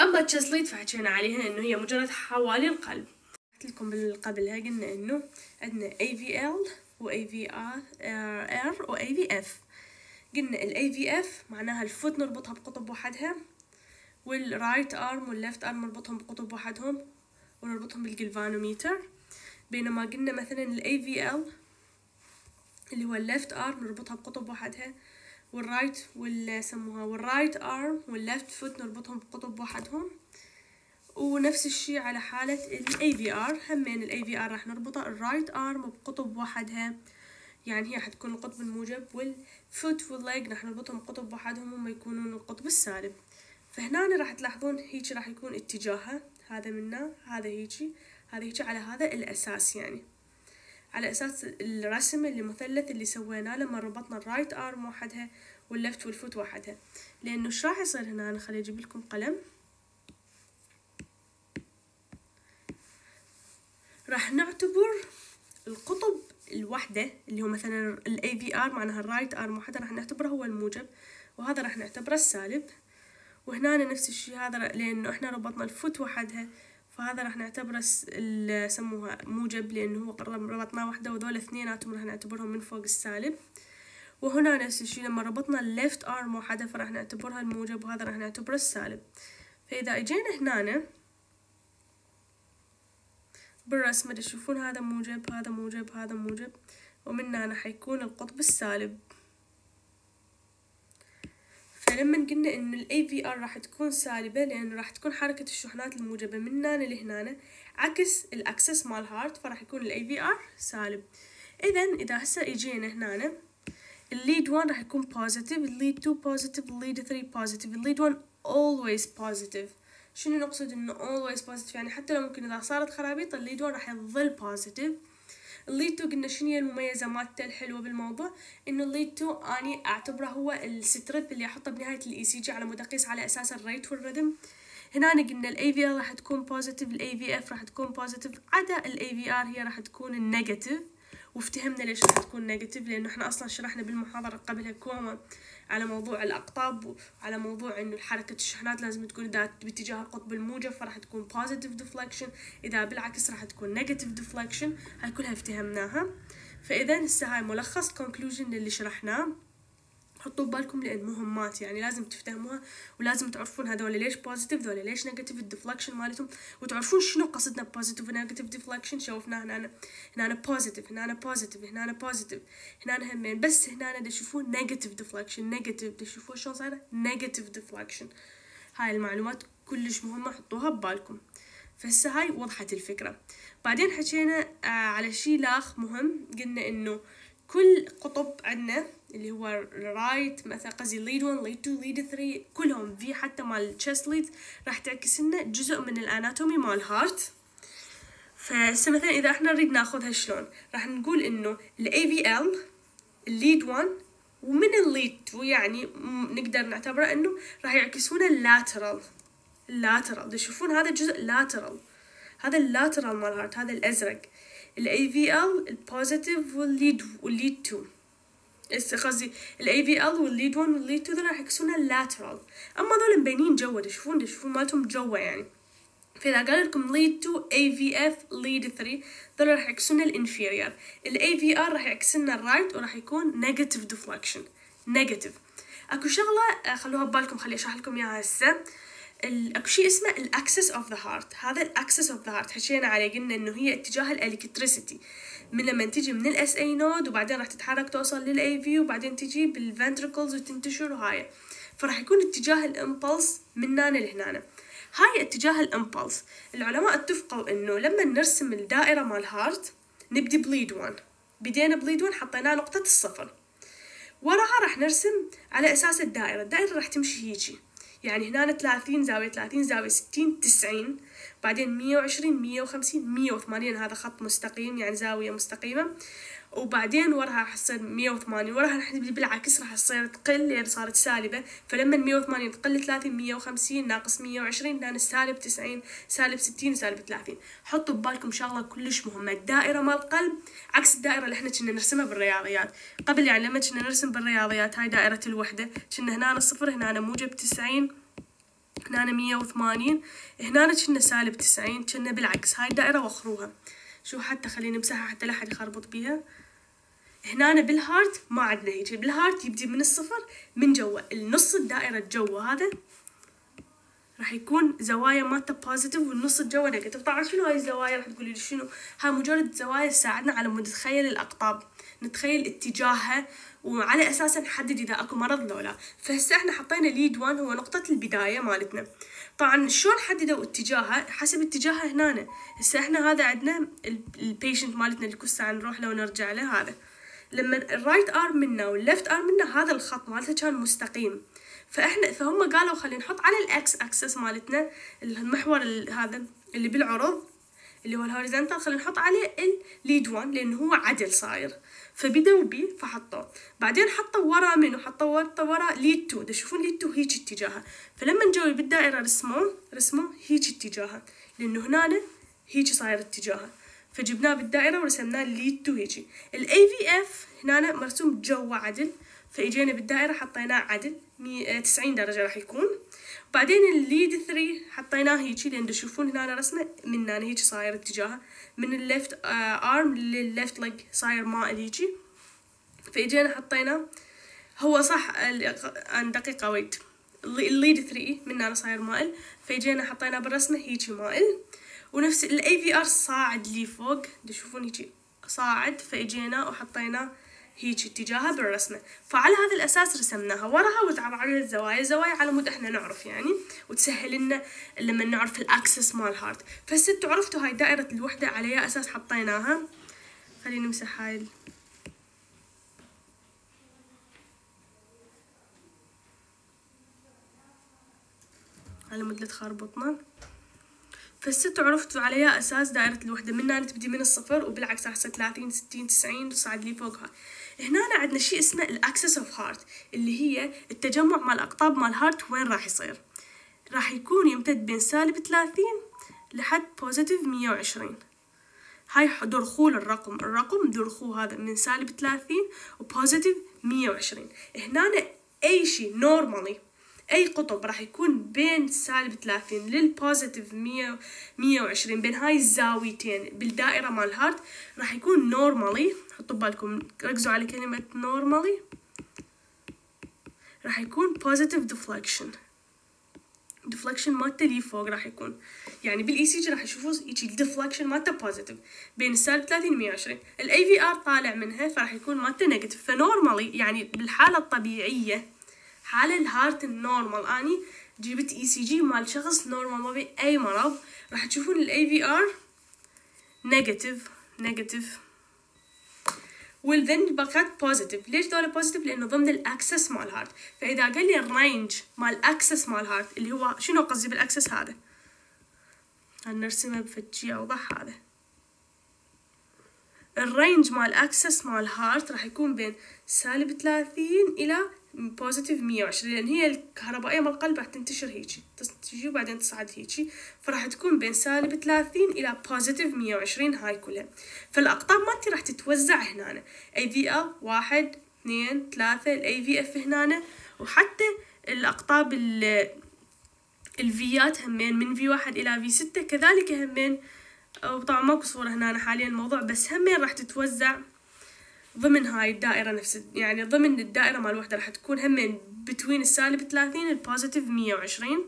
أما ال chest lead فحكينا عليها إنه هي مجرد حوالي القلب. قلت لكم قبلها قلنا إنه عندنا AVL و AVR و AVF قلنا ال AVF معناها ال foot نربطها بقطب وحدها وال right arm وال left arm نربطهم بقطب وحدهم ونربطهم بالجلفانوميتر. بينما قلنا مثلا ال AVL اللي هو ال left arm نربطها بقطب وحدها وال right وال سموها وال right arm وال left foot نربطهم بقطب وحدهم ونفس الشي على حالة ال AVR همين ال AVR راح نربطه ال right arm بقطب وحدها يعني هي حتكون القطب الموجب. وال foot وال leg راح نربطهم بقطب وحدهم هم يكونون القطب السالب. فهنا راح تلاحظون هيك راح يكون اتجاهها. هذا منا هذا هيجي هذا هيجي على هذا الأساس يعني. على أساس الرسم اللي مثلث اللي سويناه لما ربطنا ال right arm وحدها وال left وال foot وحدها لأنه إيش راح يصير هنا؟ أنا خلي أجيب لكم قلم. راح نعتبر القطب الوحدة اللي هو مثلا ال AVR معناها ال right arm وحدة راح نعتبره هو الموجب وهذا راح نعتبره السالب. وهنا نفس الشي هذا لأنه إحنا ربطنا ال foot وحدها فهذا راح نعتبره سموها موجب لأنه هو ربطناه وحدة وذول اثنيناتهم راح نعتبرهم من فوق السالب. وهنا نفس الشي لما ربطنا ال left arm وحدة فراح نعتبرها الموجب وهذا راح نعتبره السالب. فإذا إجينا هنا بالرسمة تشوفون هذا موجب هذا موجب هذا موجب ومن هنا حيكون القطب السالب. فلما قلنا إن ال AVR راح تكون سالبة لأن راح تكون حركة الشحنات الموجبة من هنا لهنا عكس ال axis مال heart فراح يكون ال AVR سالب. اذا إذا هسه اجينا هنا ال lead 1 راح يكون positive ال lead 2 positive ال lead 3 positive ال lead 1 always positive. شنو نقصد إنه always positive يعني حتى لو ممكن إذا صارت خرابيط ال lead 1 راح يظل positive. ال lead 2 قلنا شنو هي المميزة مالته الحلوة بالموضوع؟ إنه ال lead 2 أني أعتبره هو ال strip اللي أحطه بنهاية ال ECG على مود أقيس على أساس ال rate وال rhythm هنا قلنا ال AVL راح تكون positive ال AVF راح تكون positive عدا ال AVR هي راح تكون ال negative وافتهمنا ليش راح تكون negative لأنه إحنا أصلا شرحنا بالمحاضرة قبلها كوما على موضوع الأقطاب وعلى موضوع إنه حركه الشحنات لازم تكون إذا باتجاه القطب الموجب فراح تكون positive deflection إذا بالعكس راح تكون negative deflection هاي كلها افتهمناها. فاذا هسه هاي ملخص conclusion اللي شرحناه. حطوا ببالكم لأن مهمات يعني لازم تفتهموها ولازم تعرفون هذول ليش positive هذول ليش negative ال deflection مالتهم. وتعرفون شنو قصدنا positive و negative deflection شوفنا هنا هنا positive هنا positive هنا positive هنا همين. بس هنا تشوفون negative deflection negative تشوفون شلون صايرة؟ negative deflection هاي المعلومات كلش مهمة حطوها ببالكم. فهسه هاي وضحت الفكرة. بعدين حكينا آه على شي لاخ مهم قلنا إنه كل قطب عندنا اللي هو right مثلا قصدي lead 1 lead 2 lead 3 كلهم في حتى مال chest lead راح تعكس لنا جزء من ال anatomy مال heart فهسه مثلا إذا إحنا نريد ناخذها شلون؟ راح نقول إنه ال aVL ال lead 1 ومن ال lead 2 يعني نقدر نعتبره إنه راح يعكسون ال lateral ال lateral تشوفون هذا جزء lateral هذا ال lateral مال ال heart هذا الأزرق. الاي في ال البوزيتيف والليد والليد 2 قصدي الاي في ال والليد 1 والليد 2 راح يكسون اللاترال. أما ذول مبينين جوا تشوفون تشوفون مالتهم جوا يعني. فإذا قال لكم lead 2 aVF lead 3 ذول راح يعكسون ال inferior ال aVR راح يعكس ال right وراح يكون negative deflection negative. أكو شغلة خلوها ببالكم خلي أشرح لكم إياها هسه. أكو شيء اسمه ال axis of the heart هذا ال axis of the heart حكينا عليه قلنا إنه هي اتجاه ال electricity من لما تجي من ال SA node وبعدين راح تتحرك توصل لل AV وبعدين تجي بال ventricles وتنتشر وهاي فراح يكون اتجاه ال impulse من هنا لهنا. هاي اتجاه ال impulse العلماء اتفقوا إنه لما نرسم الدائرة مال heart نبدي ب lead 1 بدينا ب lead 1 حطينا نقطة الصفر. وراها راح نرسم على أساس الدائرة. الدائرة راح تمشي هيجي. يعني هنا 30 زاوية 30 زاوية 60 90 بعدين 120 150 180 هذا خط مستقيم يعني زاوية مستقيمة. وبعدين وراها راح تصير 180 وراها راح بالعكس راح تصير تقل لأن صارت سالبة. فلما 180 تقل 30 150 ناقص 120 هنا سالب 90 سالب 60 سالب 30 حطوا ببالكم شغلة كلش مهمة. الدائرة مال القلب عكس الدائرة اللي إحنا كنا نرسمها بالرياضيات. قبل يعني لما كنا نرسم بالرياضيات هاي دائرة الوحدة. كنا هنا الصفر هنا موجب 90 هنا مية وثمانين هنا كنا سالب تسعين كنا بالعكس. هاي الدائرة وخروها شو حتى خليني نمسحها حتى لا حد يخربط بيها. هنا بال heart ما عندنا هيك. بال heart يبدي من الصفر من جوا النص الدائرة جوا هذا راح يكون زوايا مالته positive والنص الجوا negative طبعا شنو هاي الزوايا؟ راح تقولي لي شنو؟ هاي مجرد زوايا تساعدنا على مود نتخيل الأقطاب نتخيل اتجاهها وعلى اساسه نحدد إذا أكو مرض لو لا. فهسه إحنا حطينا lead 1 هو نقطة البداية مالتنا. طبعا شلون حددوا اتجاهها؟ حسب اتجاهها هنا هسه إحنا هذا عندنا ال patient مالتنا اللي كل نروح له ونرجع له هذا. لما ال right arm منا وال left arm منا هذا الخط مالته كان مستقيم. فاحنا فهم قالوا خلينا نحط على الاكس اكسس مالتنا المحور هذا اللي بالعرض اللي هو ال horizontal خلينا نحط عليه ال lead 1 لأنه هو عدل صاير. فبدوا بي فحطوه. بعدين حطوا ورا منه حطوا ورا lead 2 تشوفون lead 2 هيك اتجاهها فلما نجوا بالدائرة رسموه رسموه هيك اتجاهها لأنه هنا هيك صاير اتجاهها فجبناه بالدائرة ورسمناه lead 2 هيجي ال aVF هنا مرسوم جوا عدل. فإجينا بالدائرة حطيناه عدل. 90 درجة راح يكون. بعدين ال lead 3 حطيناه هيجي. لأن تشوفون هنا رسمة من هنا هيجي صاير اتجاهها من ال left arm لل left leg صاير مائل هيجي. فإجينا حطيناه هو صح أنا دقيقة wait ال lead 3 من هنا صاير مائل فإجينا حطيناه بالرسمة هيجي مائل ونفس ال aVR صاعد لي فوق. تشوفون هيجي صاعد فاجينا وحطيناه هيك اتجاهها بالرسمة. فعلى هذا الأساس رسمناها. وراها وتعب على الزوايا. الزوايا على مود إحنا نعرف يعني وتسهل لنا لما نعرف ال axis مال heart. فهسه عرفتوا هاي دائرة الوحدة على أساس حطيناها. خلينا نمسح هاي على مود لا تخربطنا. فهسه عرفتوا على يا أساس دائرة الوحدة من هنا تبدي من الصفر وبالعكس تصير ثلاثين ستين تسعين وتصعد لي فوقها. هنا عندنا شيء اسمه ال axis of heart اللي هي التجمع مال الأقطاب مال heart وين راح يصير؟ راح يكون يمتد بين سالب ثلاثين لحد positive مية وعشرين. هاي دخول الرقم الرقم دخول هذا من سالب ثلاثين و positive مية وعشرين. هنا أي شيء normally أي قطب راح يكون بين سالب ثلاثين لل positive مية مية وعشرين بين هاي الزاويتين بالدائرة مال heart راح يكون normally حطوا بالكم ركزوا على كلمة normally راح يكون positive deflection. deflection مالته لي فوق راح يكون. يعني بال ECG راح يشوفوا يجي ال deflection مالته positive بين السالب 30 و 120 ال aVR طالع منها فراح يكون مالته negative ف normally يعني بالحالة الطبيعية حالة ال heart ال normal اني جبت ECG مال شخص normal. ما بي اي مرض راح تشوفون ال aVR negative negative والذني بقت positive ليش ذولة positive لأنه ضمن ال axis مال heart. فإذا قال لي ال range مال ال axis مال heart اللي هو شنو قصدي بال axis هذا؟ هنرسمه بفد شي أوضح هذا. ال range مال axis مال heart راح يكون بين سالب ثلاثين إلى positive مية وعشرين لأن هي الكهربائية مال القلب راح تنتشر هيجي تجي وبعدين تصعد هيجي فراح تكون بين سالب ثلاثين إلى positive مية وعشرين هاي كلها. فالأقطاب مالتي راح تتوزع هنا أي في ال واحد اثنين ثلاثة ال aVF هنا وحتى الأقطاب ال V ات همين من V واحد إلى V ستة كذلك همين. وطبعا ماكو صورة هنا حاليا الموضوع بس همين راح تتوزع. ضمن هاي الدائرة نفس يعني ضمن الدائرة مال الوحدة راح تكون همين between السالب ثلاثين ال positive مية وعشرين.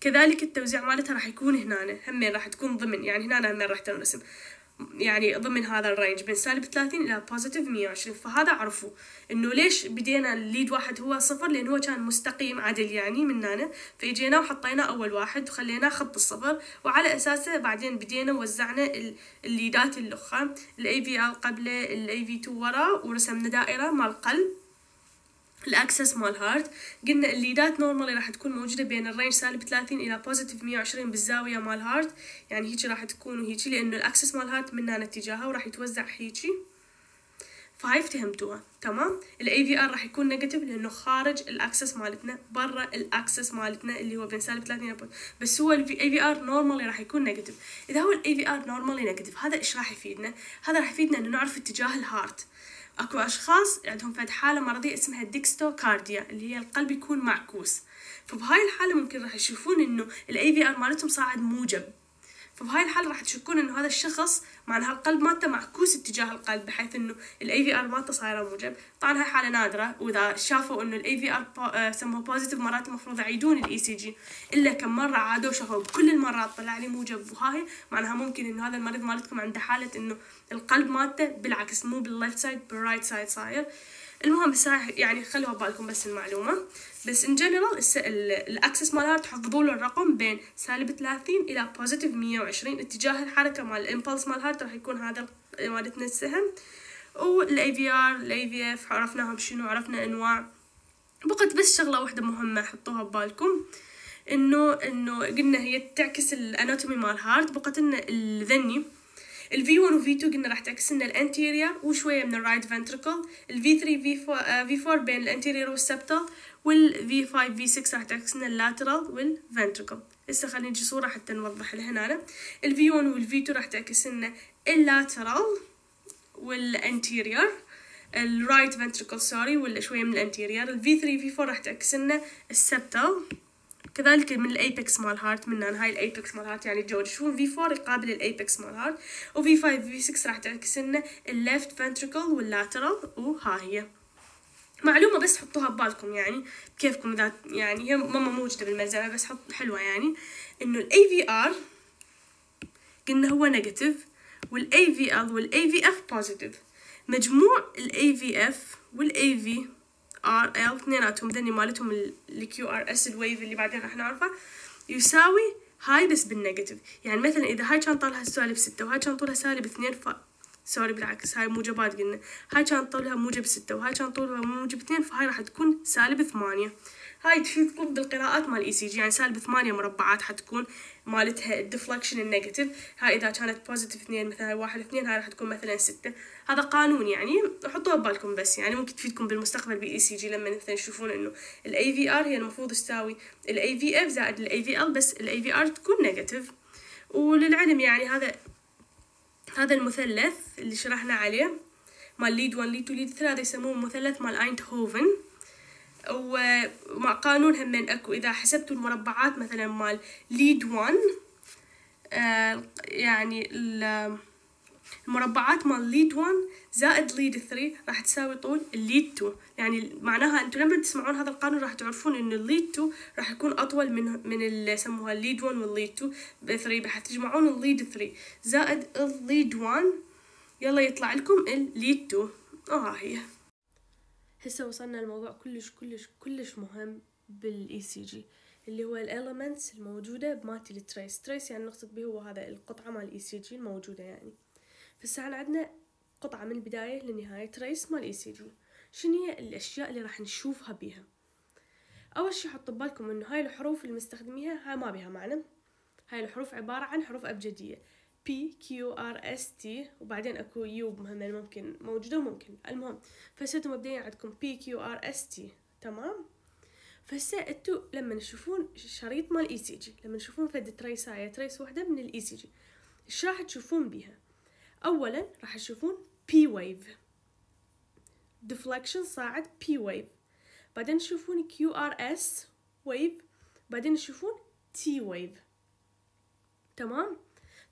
كذلك التوزيع مالتها راح يكون هنا همين راح تكون ضمن يعني هنا همين راح تنرسم. يعني ضمن هذا ال range بين سالب 30 إلى positive 120 فهذا عرفوا إنه ليش بدينا ال lead واحد هو صفر؟ لأن هو كان مستقيم عدل يعني من هنا فإجينا وحطينا أول واحد وخليناه خط الصفر وعلى أساسه بعدين بدينا وزعنا ال lead ات الأخرى ال aVL قبله ال aV 2 ورا ورسمنا دائرة مال القلب. ال axis مال heart. قلنا ال lead ات normally راح تكون موجودة بين ال range سالب 30 إلى positive 120 بالزاوية مال heart. يعني هيجي راح تكون وهيجي لأنه ال axis مال heart من هنا اتجاهها وراح يتوزع هيجي. فهاي فهمتوها تمام؟ ال aVR راح يكون negative لأنه خارج ال axis مالتنا برا ال axis مالتنا اللي هو بين سالب 30 بس هو ال aVR normally راح يكون negative إذا هو ال aVR normally negative هذا إيش راح يفيدنا؟ هذا راح يفيدنا إنه نعرف اتجاه ال heart. أكو أشخاص عندهم فد حاله مرضية اسمها dextrocardia اللي هي القلب يكون معكوس. فبهاي الحالة ممكن راح يشوفون إنه ال aVR مالتهم صاعد موجب. فبهاي الحالة راح تشكون إنه هذا الشخص معناها القلب مالته معكوس اتجاه القلب بحيث إنه ال aVR مالته صايرة موجب. طبعا هاي حالة نادرة وإذا شافوا إنه ال aVR سموه positive مرات المفروض يعيدون ال ECG إلا كم مرة عادوا شافوا بكل المرات طلع لي موجب. وهاي معناها ممكن إنه هذا المريض مالتكم عنده حالة إنه القلب مالته بالعكس مو بال left side بال right side صاير. المهم بس يعني خلوها ببالكم بس المعلومة. بس in general ال axis مالها تحفظوا له الرقم بين سالب 30 إلى positive 120 اتجاه الحركة مال ال impulse مال heart راح يكون هذا مالتنا السهم. وال aVR ال aVF عرفناها بشنو عرفنا أنواع. بقت بس شغلة واحدة مهمة حطوها ببالكم. إنه إنه قلنا هي تعكس ال anatomy مال heart بقت إن الذني ال V1 و V2 قلنا راح تعكس لنا ال anterior وشوية من ال right ventricle ال V3 V4, V4 بين ال anterior وال septal وال V5 V6 راح تعكس لنا ال lateral وال ventricle هسه خلينا نجي صورة حتى نوضح لها هنا. ال V1 وال V2 راح تعكس لنا ال lateral وال anterior ال right ventricle sorry ولا شوية من ال anterior ال V3 V4 راح تعكس لنا ال septal كذلك من ال apex مال heart من هاي ال apex مال heart يعني جورج. شو V 4 يقابل ال apex مال heart و V 5 V 6 راح تعكس لنا ال left ventricle وال lateral وها هي. معلومة بس حطوها ببالكم يعني كيفكم إذا يعني هي ماما موجودة بالملزمة بس حط حلوة يعني ال aVR قلنا هو negative وال aVL وال aVF positive مجموع VF وال aVR ال اثنيناتهم ذني مالتهم ال QRS ال wave اللي بعدين راح نعرفه يساوي هاي بس بال negative يعني مثلا إذا هاي كان طالها سالب ستة وهاي كان طولها سالب اثنين sorry بالعكس هاي موجبات قلنا. هاي كان طولها موجب ستة وهاي كان طولها موجب اثنين فهاي راح تكون سالب ثمانية. هاي تفيدكم بالقراءات مال ECG يعني سالب ثمانية مربعات حتكون مالتها ال deflection ال negative هاي إذا كانت positive اثنين مثلا هاي واحد اثنين هاي راح تكون مثلا ستة. هذا قانون يعني حطوه ببالكم بس يعني ممكن تفيدكم بالمستقبل بال ECG لما مثلا تشوفون إنه ال aVR هي المفروض تساوي ال aVF زائد ال aVL بس ال aVR تكون negative وللعلم يعني هذا هذا المثلث اللي شرحنا عليه مال lead 1 lead 2 lead 3 هذا يسموه مثلث مال اينتهوفن ومع قانون همين أكو إذا حسبتوا المربعات مثلا مال lead 1 آه يعني المربعات مال lead 1 زائد lead 3 راح تساوي طول ال lead 2 يعني معناها أنتم لما تسمعون هذا القانون راح تعرفون انه ال lead 2 راح يكون أطول من من اللي يسموها ال lead 1 وال lead 2 ب 3 راح تجمعون ال lead 3 زائد ال lead 1 يلا يطلع لكم ال lead 2 آه هي. هسه وصلنا لموضوع كلش كلش كلش مهم بال ECG اللي هو ال elements الموجودة بمالتي ال trace trace يعني نقصد به هو هذا القطعة مال ال ECG الموجودة يعني. إحنا عندنا قطعة من البداية للنهايه trace مال ECG شنو هي الأشياء اللي راح نشوفها بيها؟ أول شي حطوا ببالكم إنه هاي الحروف اللي مستخدميها هاي ما بيها معنى. هاي الحروف عبارة عن حروف أبجدية. P Q R S T وبعدين أكو U مهمة ممكن موجودة وممكن المهم فهسه مبدئيا عندكم P Q R S T. تمام؟ فهسه انتو لما تشوفون شريط مال ECG لما تشوفون فد تريساية تريس وحدة من ال ECG إيش راح تشوفون بيها؟ اولا راح تشوفون P wave. Deflection صاعد P wave. بعدين تشوفون Q R S wave. بعدين تشوفون T wave. تمام؟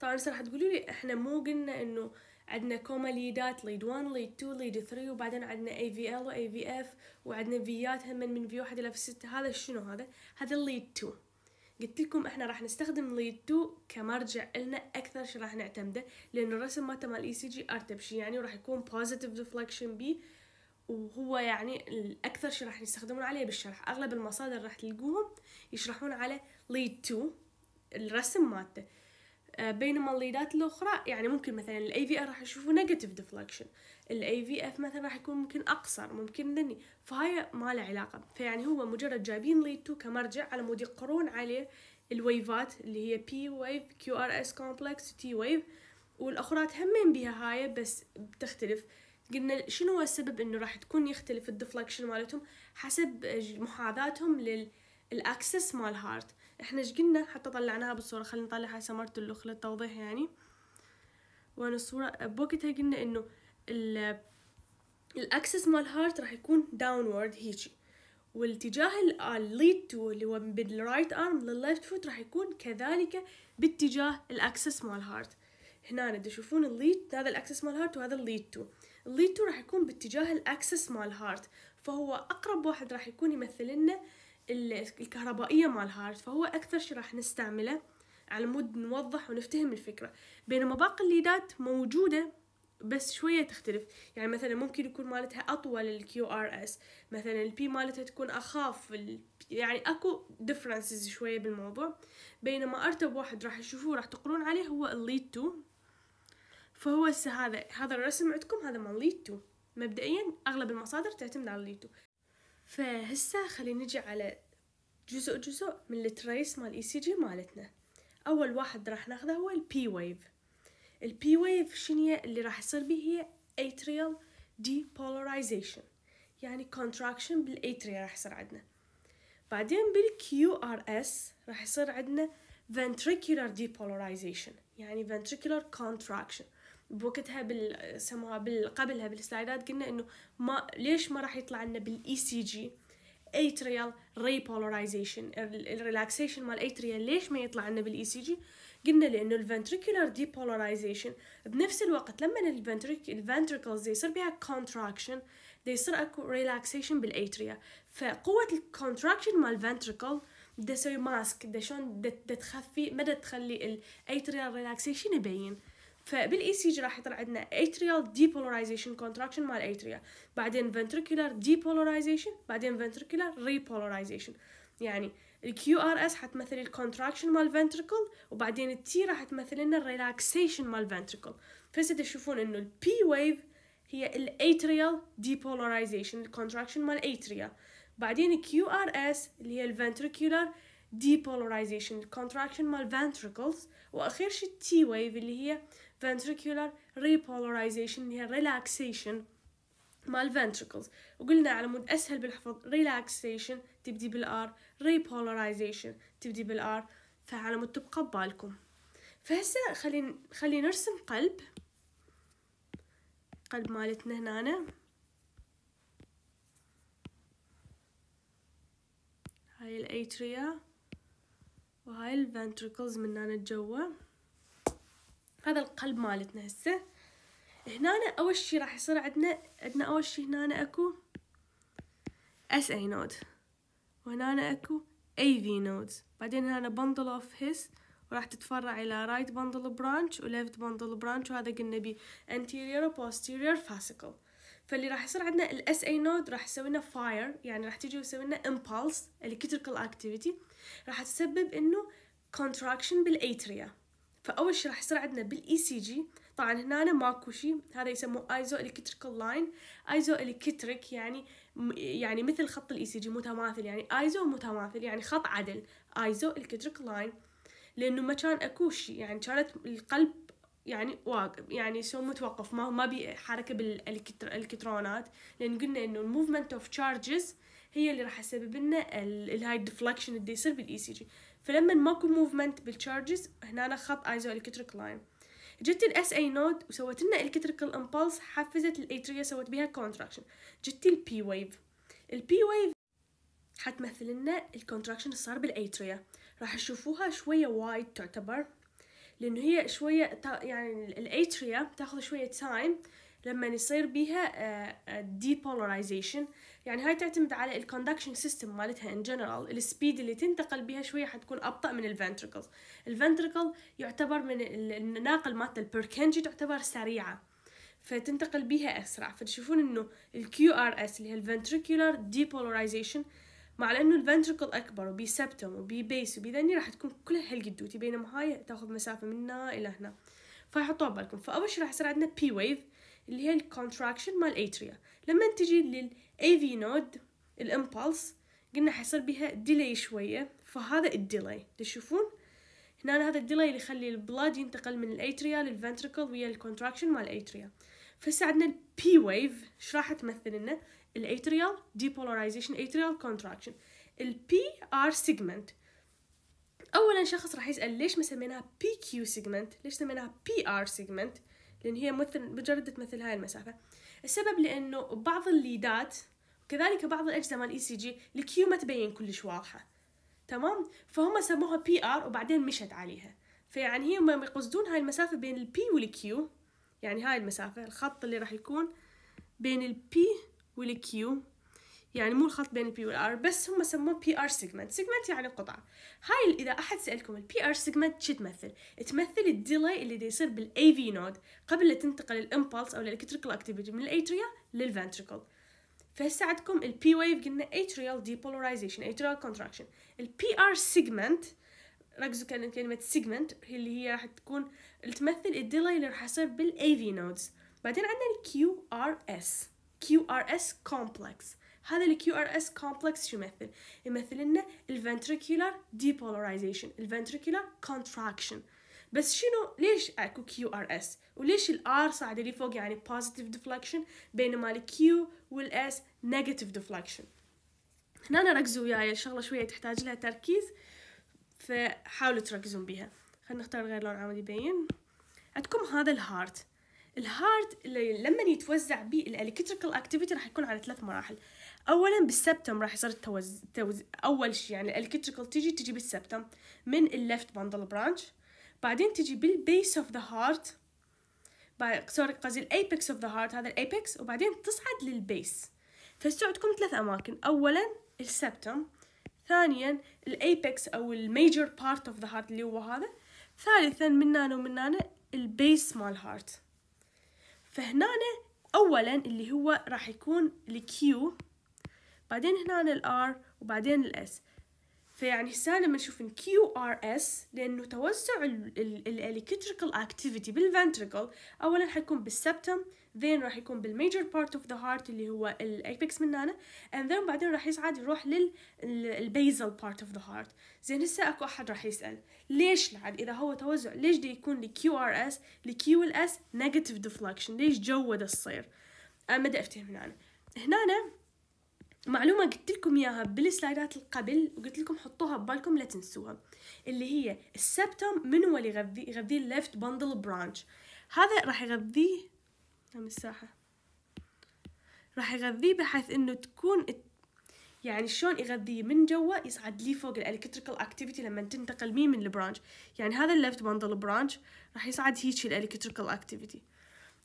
طبعا هسه راح تقولوا لي إحنا مو قلنا إنه عندنا كومة ليدات lead 1 lead 2 lead 3 وبعدين عندنا aVL و aVF وعندنا فيات هم من V1 إلى V6 هذا شنو هذا؟ هذا ال lead 2 قلت لكم إحنا راح نستخدم lead 2 كمرجع لنا أكثر شيء راح نعتمده لأنه الرسم مالته مال ECG ارتب شيء يعني وراح يكون positive deflection بي وهو يعني الأكثر شيء راح يستخدمون عليه بالشرح. أغلب المصادر راح تلقوهم يشرحون على lead 2 الرسم مالته. بينما الليدات الأخرى يعني ممكن مثلا ال aVR راح يشوفوا negative deflection ال aVF مثلا راح يكون ممكن أقصر ممكن ذني. فهاي ما له علاقة. فيعني هو مجرد جايبين lead 2 كمرجع على مود يقرون عليه ال wave ات اللي هي P wave QRS complex T wave والاخرات همين بها هاي بس بتختلف. قلنا شنو هو السبب إنه راح تكون يختلف ال deflection مالتهم حسب محاذاتهم لل axis مال heart. إحنا إيش قلنا؟ حتى طلعناها بالصورة. خلينا نطلع هاي سمرت اللوخ للتوضيح يعني. وأنا الصورة بوقتها قلنا إنه ال axis مال heart راح يكون downward هيجي. والاتجاه ال lead two اللي هو من الرايت ارم للليفت فوت راح يكون كذلك باتجاه ال axis مال heart. هنا تشوفون ال lead هذا ال axis مال heart وهذا ال lead two ال lead two راح يكون باتجاه ال axis مال heart فهو أقرب واحد راح يكون يمثل لنا الكهربائية مال heart فهو أكثر شي راح نستعمله على مود نوضح ونفتهم الفكرة. بينما باقي الليدات موجودة بس شوية تختلف. يعني مثلا ممكن يكون مالتها أطول ال QRS مثلا ال P مالتها تكون أخاف يعني أكو differences شوية بالموضوع. بينما أرتب واحد راح تشوفوه راح تقرون عليه هو ال lead 2 فهو هسه هذا هذا الرسم عندكم هذا مال lead 2 مبدئيا أغلب المصادر تعتمد على 2 فهسه خلينا نجي على جزء جزء من ال trace مال ECG مالتنا. أول واحد راح ناخذه هو ال P wave ال P wave شنو اللي راح يصير به هي atrial depolarization. يعني contraction بال atria راح يصير عندنا. بعدين بال QRS راح يصير عندنا ventricular depolarization. يعني ventricular contraction. بوقتها بال سموها بال قبلها بالسلايدات قلنا إنه ما ليش ما راح يطلع لنا بال ECG atrial repolarization ال relaxation مال atrial ليش ما يطلع لنا بال ECG قلنا لأنه ال ventricular depolarization بنفس الوقت لما ال ventricles يصير بها دا يصير أكو relaxation بال atria فقوة ال contraction مال ال ventricle دا ماسك دا شلون دا تخفي مدى تخلي ال atrial relaxation يبين. فبال ECG راح يطلع عندنا atrial depolarization contraction مال atria بعدين ventricular depolarization بعدين ventricular repolarization. يعني ال QRS حتمثل ال contraction مال ventricle وبعدين ال T راح تمثل لنا ال relaxation مال ventricle. فهسه تشوفون إنه ال P wave هي ال atrial depolarization ال contraction مال atria بعدين QRS اللي هي ال ventricular depolarization ال contraction مال ventricles. وأخير شيء T wave اللي هي ventricular repolarization اللي هي relaxation مال ventricles. وقلنا على مود أسهل بالحفظ relaxation تبدي بال R repolarization تبدي بال R فعلى مود تبقى ببالكم. فهسه خلينا خلينا نرسم قلب. قلب مالتنا هنا هاي ال atria وهاي ال ventricles من هنا جوا. هذا القلب مالتنا هسه. هنا أول شي راح يصير عندنا عندنا أول شي هنا أكو SA node وهنا أكو AV nodes بعدين هنا bundle of His وراح تتفرع إلى right bundle branch و left bundle branch وهذا قلنا بي anterior posterior fascicle. فاللي راح يصير عندنا ال SA node راح يسوي لنا fire يعني راح تجي ويسوي لنا impulse electrical activity. راح تسبب إنه contraction بال atria فأول شيء راح يصير عندنا بال ECG طبعا هنا ماكو شيء هذا يسموه isoelectrical line isoelectric يعني يعني مثل خط ال ECG متماثل. يعني ايزو متماثل يعني خط عدل. isoelectric line لأنه ما كان أكو شيء يعني كانت القلب يعني واقف يعني شو متوقف. ما ما بي حركة بالالكترونات لأن قلنا إنه ال movement of charges هي اللي راح تسبب لنا هاي ال deflection اللي يصير بال ECG فلما ماكو movement بال charges هنا خط isoelectric line جت ال SA node وسوت لنا electrical impulse حفزت ال atria سوت بها contraction جت ال P wave ال P wave حتمثل لنا ال contraction اللي صار بال atria راح تشوفوها شوية وايد تعتبر لأنه هي شوية يعني ال atria تاخذ شوية تايم لما يصير بيها depolarization يعني هاي تعتمد على ال conduction system مالتها in general ال speed اللي تنتقل بها شوية حتكون أبطأ من ال ventricles ال ventricle يعتبر من الناقل مالته ال Purkinje تعتبر سريعة. فتنتقل بها أسرع. فتشوفون إنه ال QRS اللي هي ال ventricular depolarization مع إنه ال ventricle أكبر وبي septum وبي base وبي ذني راح تكون كلها هالقدوتي بينما هاي تأخذ مسافة من هنا إلى هنا. فحطوها بالكم. فأول شي راح يصير عندنا P wave اللي هي ال contraction مال atria لما تجي لل AV node ال impulse قلنا حيصير بها delay شوية فهذا ال delay تشوفون؟ هنا هذا ال delay اللي يخلي ال blood ينتقل من ال atria لل ventricle ويا ال contraction مال ال atria فهسه عندنا ال P wave إيش راح تمثل لنا؟ ال atrial depolarization atrial contraction. ال PR segment اولا شخص راح يسأل ليش ما سميناها PQ segment ليش سميناها PR segment لأن هي مثل مجرد تمثل هاي المسافة. السبب لأنه بعض ال lead ات وكذلك بعض الأجزاء مال ال ECG ال Q ما تبين كلش واضحة. تمام؟ فهم سموها PR وبعدين مشت عليها. فيعني هم يقصدون هاي المسافة بين ال P وال Q يعني هاي المسافة الخط اللي راح يكون بين ال P وال Q يعني مو الخط بين ال P وال R بس هم سموه PR segment segment يعني قطعة. هاي إذا أحد سألكم ال PR segment شو تمثل؟ تمثل ال delay اللي دا يصير بال AV node قبل لا تنتقل ال impulse أو ال electrical activity من ال atria لل ventricle فهسه عندكم ال P wave قلنا atrial depolarization atrial contraction. ال PR segment ركزوا كان كلمة segment اللي هي راح تكون تمثل ال delay اللي راح يصير بال AV nodes بعدين عندنا ال QRS QRS complex. هذا ال QRS complex شو يمثل؟ يمثل لنا ال ventricular depolarization ال ventricular contraction. بس شنو؟ ليش أكو QRS وليش ال R صاعد اللي فوق يعني positive deflection بينما ال Q وال S negative deflection هنا ركزوا وياي الشغلة شوية تحتاج لها تركيز فحاولوا تركزون بيها. خلينا نختار غير لون عمودي يبين. عندكم هذا ال heart ال heart لما يتوزع به ال electrical activity راح يكون على ثلاث مراحل. اولا بال septum راح يصير التوز... توز... أول شيء يعني ال electrical تيجي تجي بال septum من ال left bundle branch بعدين تجي بال base of the heart sorry قصدي ال apex of the heart هذا ال apex وبعدين تصعد لل base فهسه عندكم ثلاث أماكن. اولا ال septum ثانيا ال apex أو ال major part of the heart اللي هو هذا ثالثا من هنا ومن هنا ال base مال heart فهنا اولا اللي هو راح يكون ال Q بعدين هنا ال R وبعدين ال S فيعني هسه لما نشوف ال QRS لأنه توزع ال electrical activity بال ventricle أولا حيكون بال septum then راح يكون بال major part of the heart اللي هو ال apex من هنا and then بعدين راح يصعد يروح لل basal part of the heart زين هسه أكو أحد راح يسأل ليش لعد إذا هو توزع ليش دي يكون ل QRS ل QLS negative deflection ليش جو دا تصير أنا ما أفتهم هنا. هنا معلومة قلت لكم إياها بال slide ات القبل وقلت لكم حطوها ببالكم لا تنسوها اللي هي ال septum من هو اللي يغذي يغذي ال left bundle branch؟ هذا راح يغذيه نعم الساحة راح يغذيه بحيث إنه تكون يعني شلون يغذيه من جوا يصعد لي فوق ال electrical activity لما تنتقل مين من ال branch. يعني هذا ال left bundle branch راح يصعد هيك ال electrical activity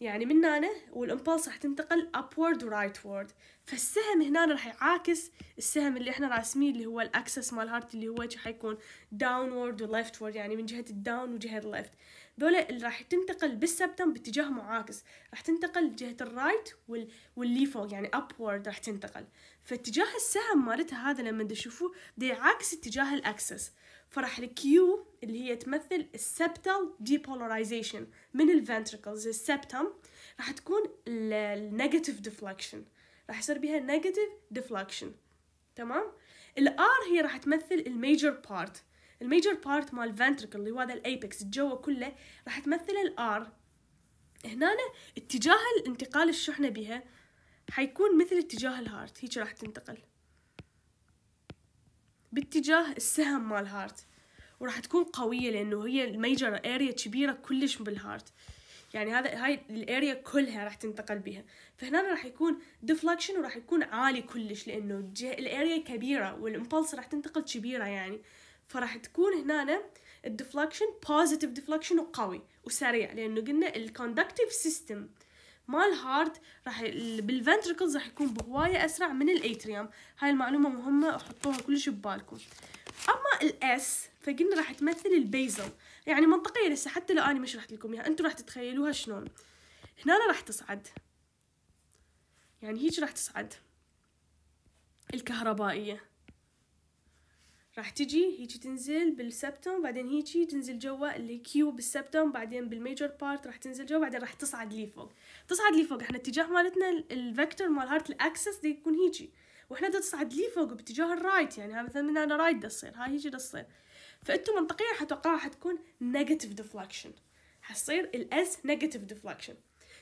يعني من هنا وال impulse راح تنتقل upward و rightward. فالسهم هنا راح يعاكس السهم اللي إحنا راسمين اللي هو ال axis مال heart اللي هو حيكون downward و leftward يعني من جهة ال down وجهة ال left ذولا اللي راح تنتقل بال septum باتجاه معاكس. راح تنتقل جهة ال right وال... واللي فوق يعني upward راح تنتقل. فاتجاه السهم مالتها هذا لما تشوفوه ده يعاكس اتجاه ال axis فراح ال Q اللي هي تمثل ال septal depolarization من ال ventricles ال septum راح تكون ال negative deflection راح يصير بها negative deflection تمام؟ ال R هي راح تمثل ال major part ال major part مال ال ventricle اللي هو هذا ال apex الجو كله راح تمثل ال R هنا اتجاه الانتقال الشحنة بها حيكون مثل اتجاه ال heart هيك راح تنتقل. باتجاه السهم مال ال heart وراح تكون قوية لأنه هي ال major area كبيرة كلش بال heart. يعني هذا هاي ال area كلها راح تنتقل بها فهنا راح يكون deflection وراح يكون عالي كلش لأنه ال area كبيرة وال impulse راح تنتقل كبيرة يعني. فراح تكون هنا ال deflection positive deflection وقوي وسريع لأنه قلنا ال conductive system مال heart راح بال ventricles راح يكون بهواية أسرع من ال atrium هاي المعلومة مهمة وحطوها كلش ببالكم. أما الـ S فقلنا راح تمثل ال basal يعني منطقيا لسه حتى لو أنا ما شرحت لكم إياها. أنتم راح تتخيلوها شلون؟ هنا راح تصعد. يعني هيك راح تصعد. الكهربائية. راح تجي هيجي تنزل بال septum بعدين هيجي تنزل جوا اللي Q بال septum بعدين بال major part راح تنزل جوا بعدين راح تصعد لي فوق. تصعد لي فوق إحنا اتجاه مالتنا ال vector مال heart ال axis دي يكون هيجي. وإحنا دا تصعد لي فوق باتجاه ال right يعني مثلا من هنا right دا تصير هاي هيجي دا تصير. فانتم منطقيا حتوقعها حتكون negative deflection حتصير ال S negative deflection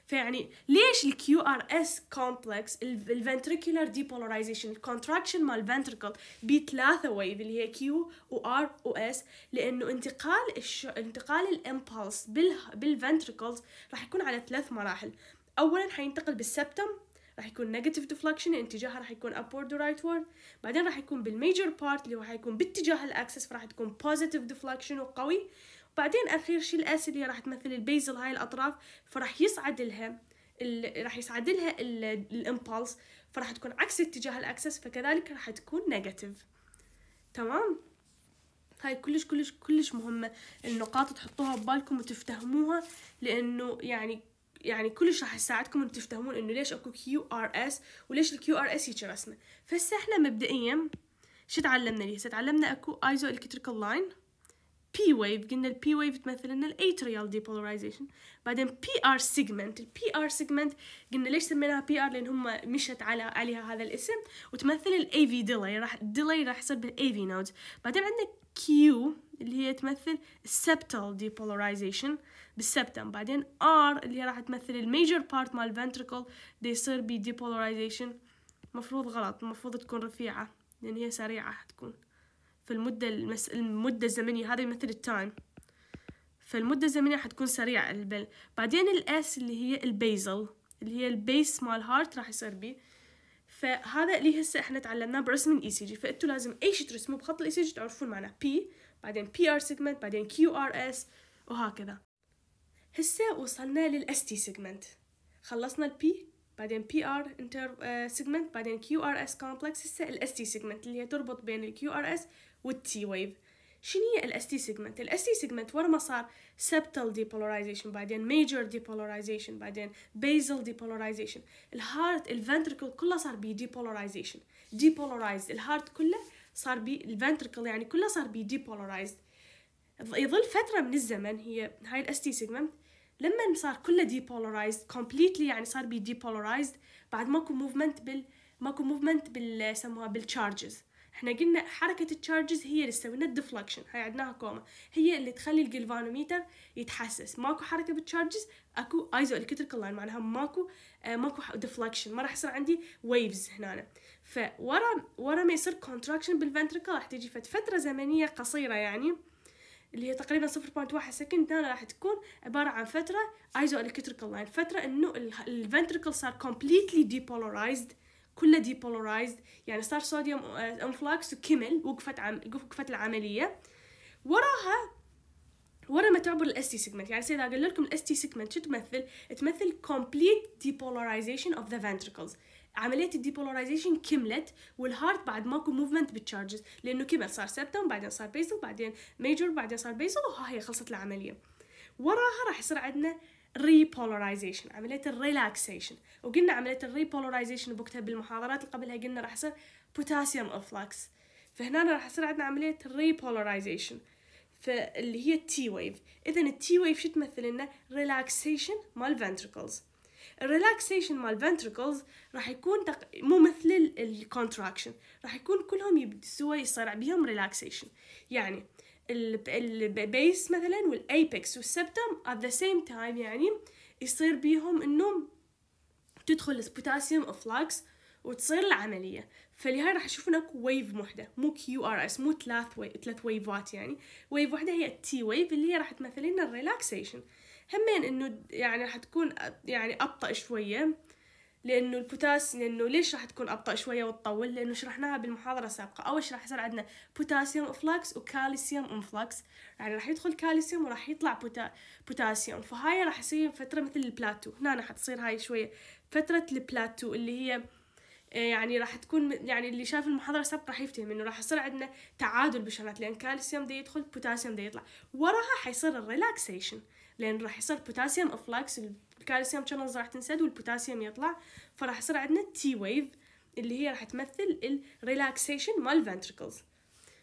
فيعني ليش ال QRS complex ال ventricular depolarization ال contraction مال ventricle بثلاثه wave اللي هي Q و R و S لأنه انتقال الش... انتقال ال impulse بال... بال ventricles راح يكون على ثلاث مراحل. اولا حينتقل بال septum راح يكون negative deflection اتجاهها راح يكون upward و rightward. بعدين راح يكون بال major part اللي هو حيكون باتجاه ال axis فراح تكون positive deflection وقوي. بعدين أخير شيء ال S اللي راح تمثل ال basal هاي الأطراف فراح يصعد لها راح يصعد لها ال impulse فراح تكون عكس اتجاه ال axis فكذلك راح تكون negative. تمام؟ هاي كلش كلش كلش مهمة النقاط تحطوها ببالكم وتفتهموها لأنه يعني يعني كلش راح يساعدكم ان تفتهمون إنه ليش أكو QRS وليش ال QRS هيك رسمة. فهسه إحنا مبدئيا شو تعلمنا ليه تعلمنا أكو isoelectrical line P wave قلنا ال P wave تمثل لنا ال atrial depolarization بعدين PR segment ال PR segment قلنا ليش سميناها PR لأن هم مشت على عليها هذا الاسم وتمثل ال AV delay راح ال delay راح يصير بال AV nodes بعدين عندنا Q اللي هي تمثل ال septal depolarization بال septum بعدين R اللي هي راح تمثل ال major part مال ال ventricle دي يصير ب depolarization مفروض غلط. المفروض تكون رفيعة. لأن هي سريعة حتكون. في المدة المس... المدة الزمنية هذا يمثل ال time فالمدة الزمنية حتكون سريعة. البل بعدين ال S اللي هي ال basal اللي هي ال base مال heart راح يصير بيه فهذا اللي هسه إحنا تعلمناه برسم ال ECG فأنتوا لازم أي شيء ترسموه بخط ال ECG تعرفون معناه P بعدين PR segment بعدين QRS وهكذا. هسه وصلنا لل ST segment خلصنا ال P بعدين PR inter segment بعدين QRS complex هسه ال ST segment اللي هي تربط بين ال QRS وال T wave. شنو هي ال ST segment ال ST segment ورا ما صار septal depolarization بعدين major depolarization بعدين basal depolarization ال heart ال ventricle كله صار بي depolarization depolarized ال heart كله صار بي ال ventricle يعني كله صار بي depolarized يظل فترة من الزمن هي هاي ال ST segment لما صار كله depolarized completely يعني صار بي depolarized بعد ماكو movement بال ماكو movement بال يسموها بال charges إحنا قلنا حركة ال charges هي اللي تسوي ال deflection هاي عدناها كوما هي اللي تخلي الجلفانوميتر يتحسس. ماكو حركة بال charges اكو isoelectrical line معناها ماكو آه ماكو deflection ما راح يصير عندي waves هنا. فورا ورا ما يصير contraction بال ventricle راح تيجي فترة زمنية قصيرة يعني اللي هي تقريبا 0.1 second هنا راح تكون عبارة عن فترة isoelectrical line فترة إنه ال ventricle صار completely depolarized كله depolarized يعني صار صوديوم influx وكمل وقفت عم وقفت العملية. وراها ورا ما تعبر ال ST segment يعني اذا قال لكم ال ST segment شو تمثل؟ تمثل complete depolarization of the ventricles. عملية ال depolarization كملت وال heart بعد ماكو movement بال charges لأنه كمل صار septum بعدين صار basal بعدين major بعدين صار basal وها هي خلصت العملية. وراها راح يصير عندنا repolarization عملية ال relaxation وقلنا عملية ال repolarization بوقتها بالمحاضرات اللي قبلها قلنا راح يصير بوتاسيوم efflux فهنا راح يصير عندنا عملية repolarization فاللي هي ال T wave اذا ال T wave شو تمثل لنا؟ relaxation مال ventricles ال relaxation مال ventricles راح يكون تق... مو مثل ال contraction راح يكون كلهم يبدسوا يصير بيهم relaxation يعني ال base مثلا وال apex وال septum at the same time يعني يصير بيهم انه تدخل البوتاسيوم efflux وتصير العملية. فلهاي راح تشوفون اكو wave وحدة مو QRS مو ثلاث وي... ثلاث wave ات يعني. wave وحدة هي ال T wave اللي هي راح تمثل لنا ال relaxation همين إنه يعني راح تكون يعني أبطأ شوية. لأنه البوتاس لأنه ليش راح تكون أبطأ شوية وتطول؟ لأنه شرحناها بالمحاضرة السابقة. أول شيء راح يصير عندنا بوتاسيوم efflux وكالسيوم influx يعني راح يدخل كالسيوم وراح يطلع بوتا... بوتاسيوم فهاي راح يصير فترة مثل البلاتو هنا راح تصير هاي شوية فترة البلاتو اللي هي يعني راح تكون يعني اللي شاف المحاضرة السابقة راح يفتهم إنه راح يصير عندنا تعادل بالشغلات لأن كالسيوم دا يدخل بوتاسيوم دا يطلع. وراها حيصير ال relaxation لأن راح يصير بوتاسيوم efflux الكالسيوم channels راح تنسد والبوتاسيوم يطلع. فراح يصير عندنا T wave اللي هي راح تمثل ال relaxation مال ventricles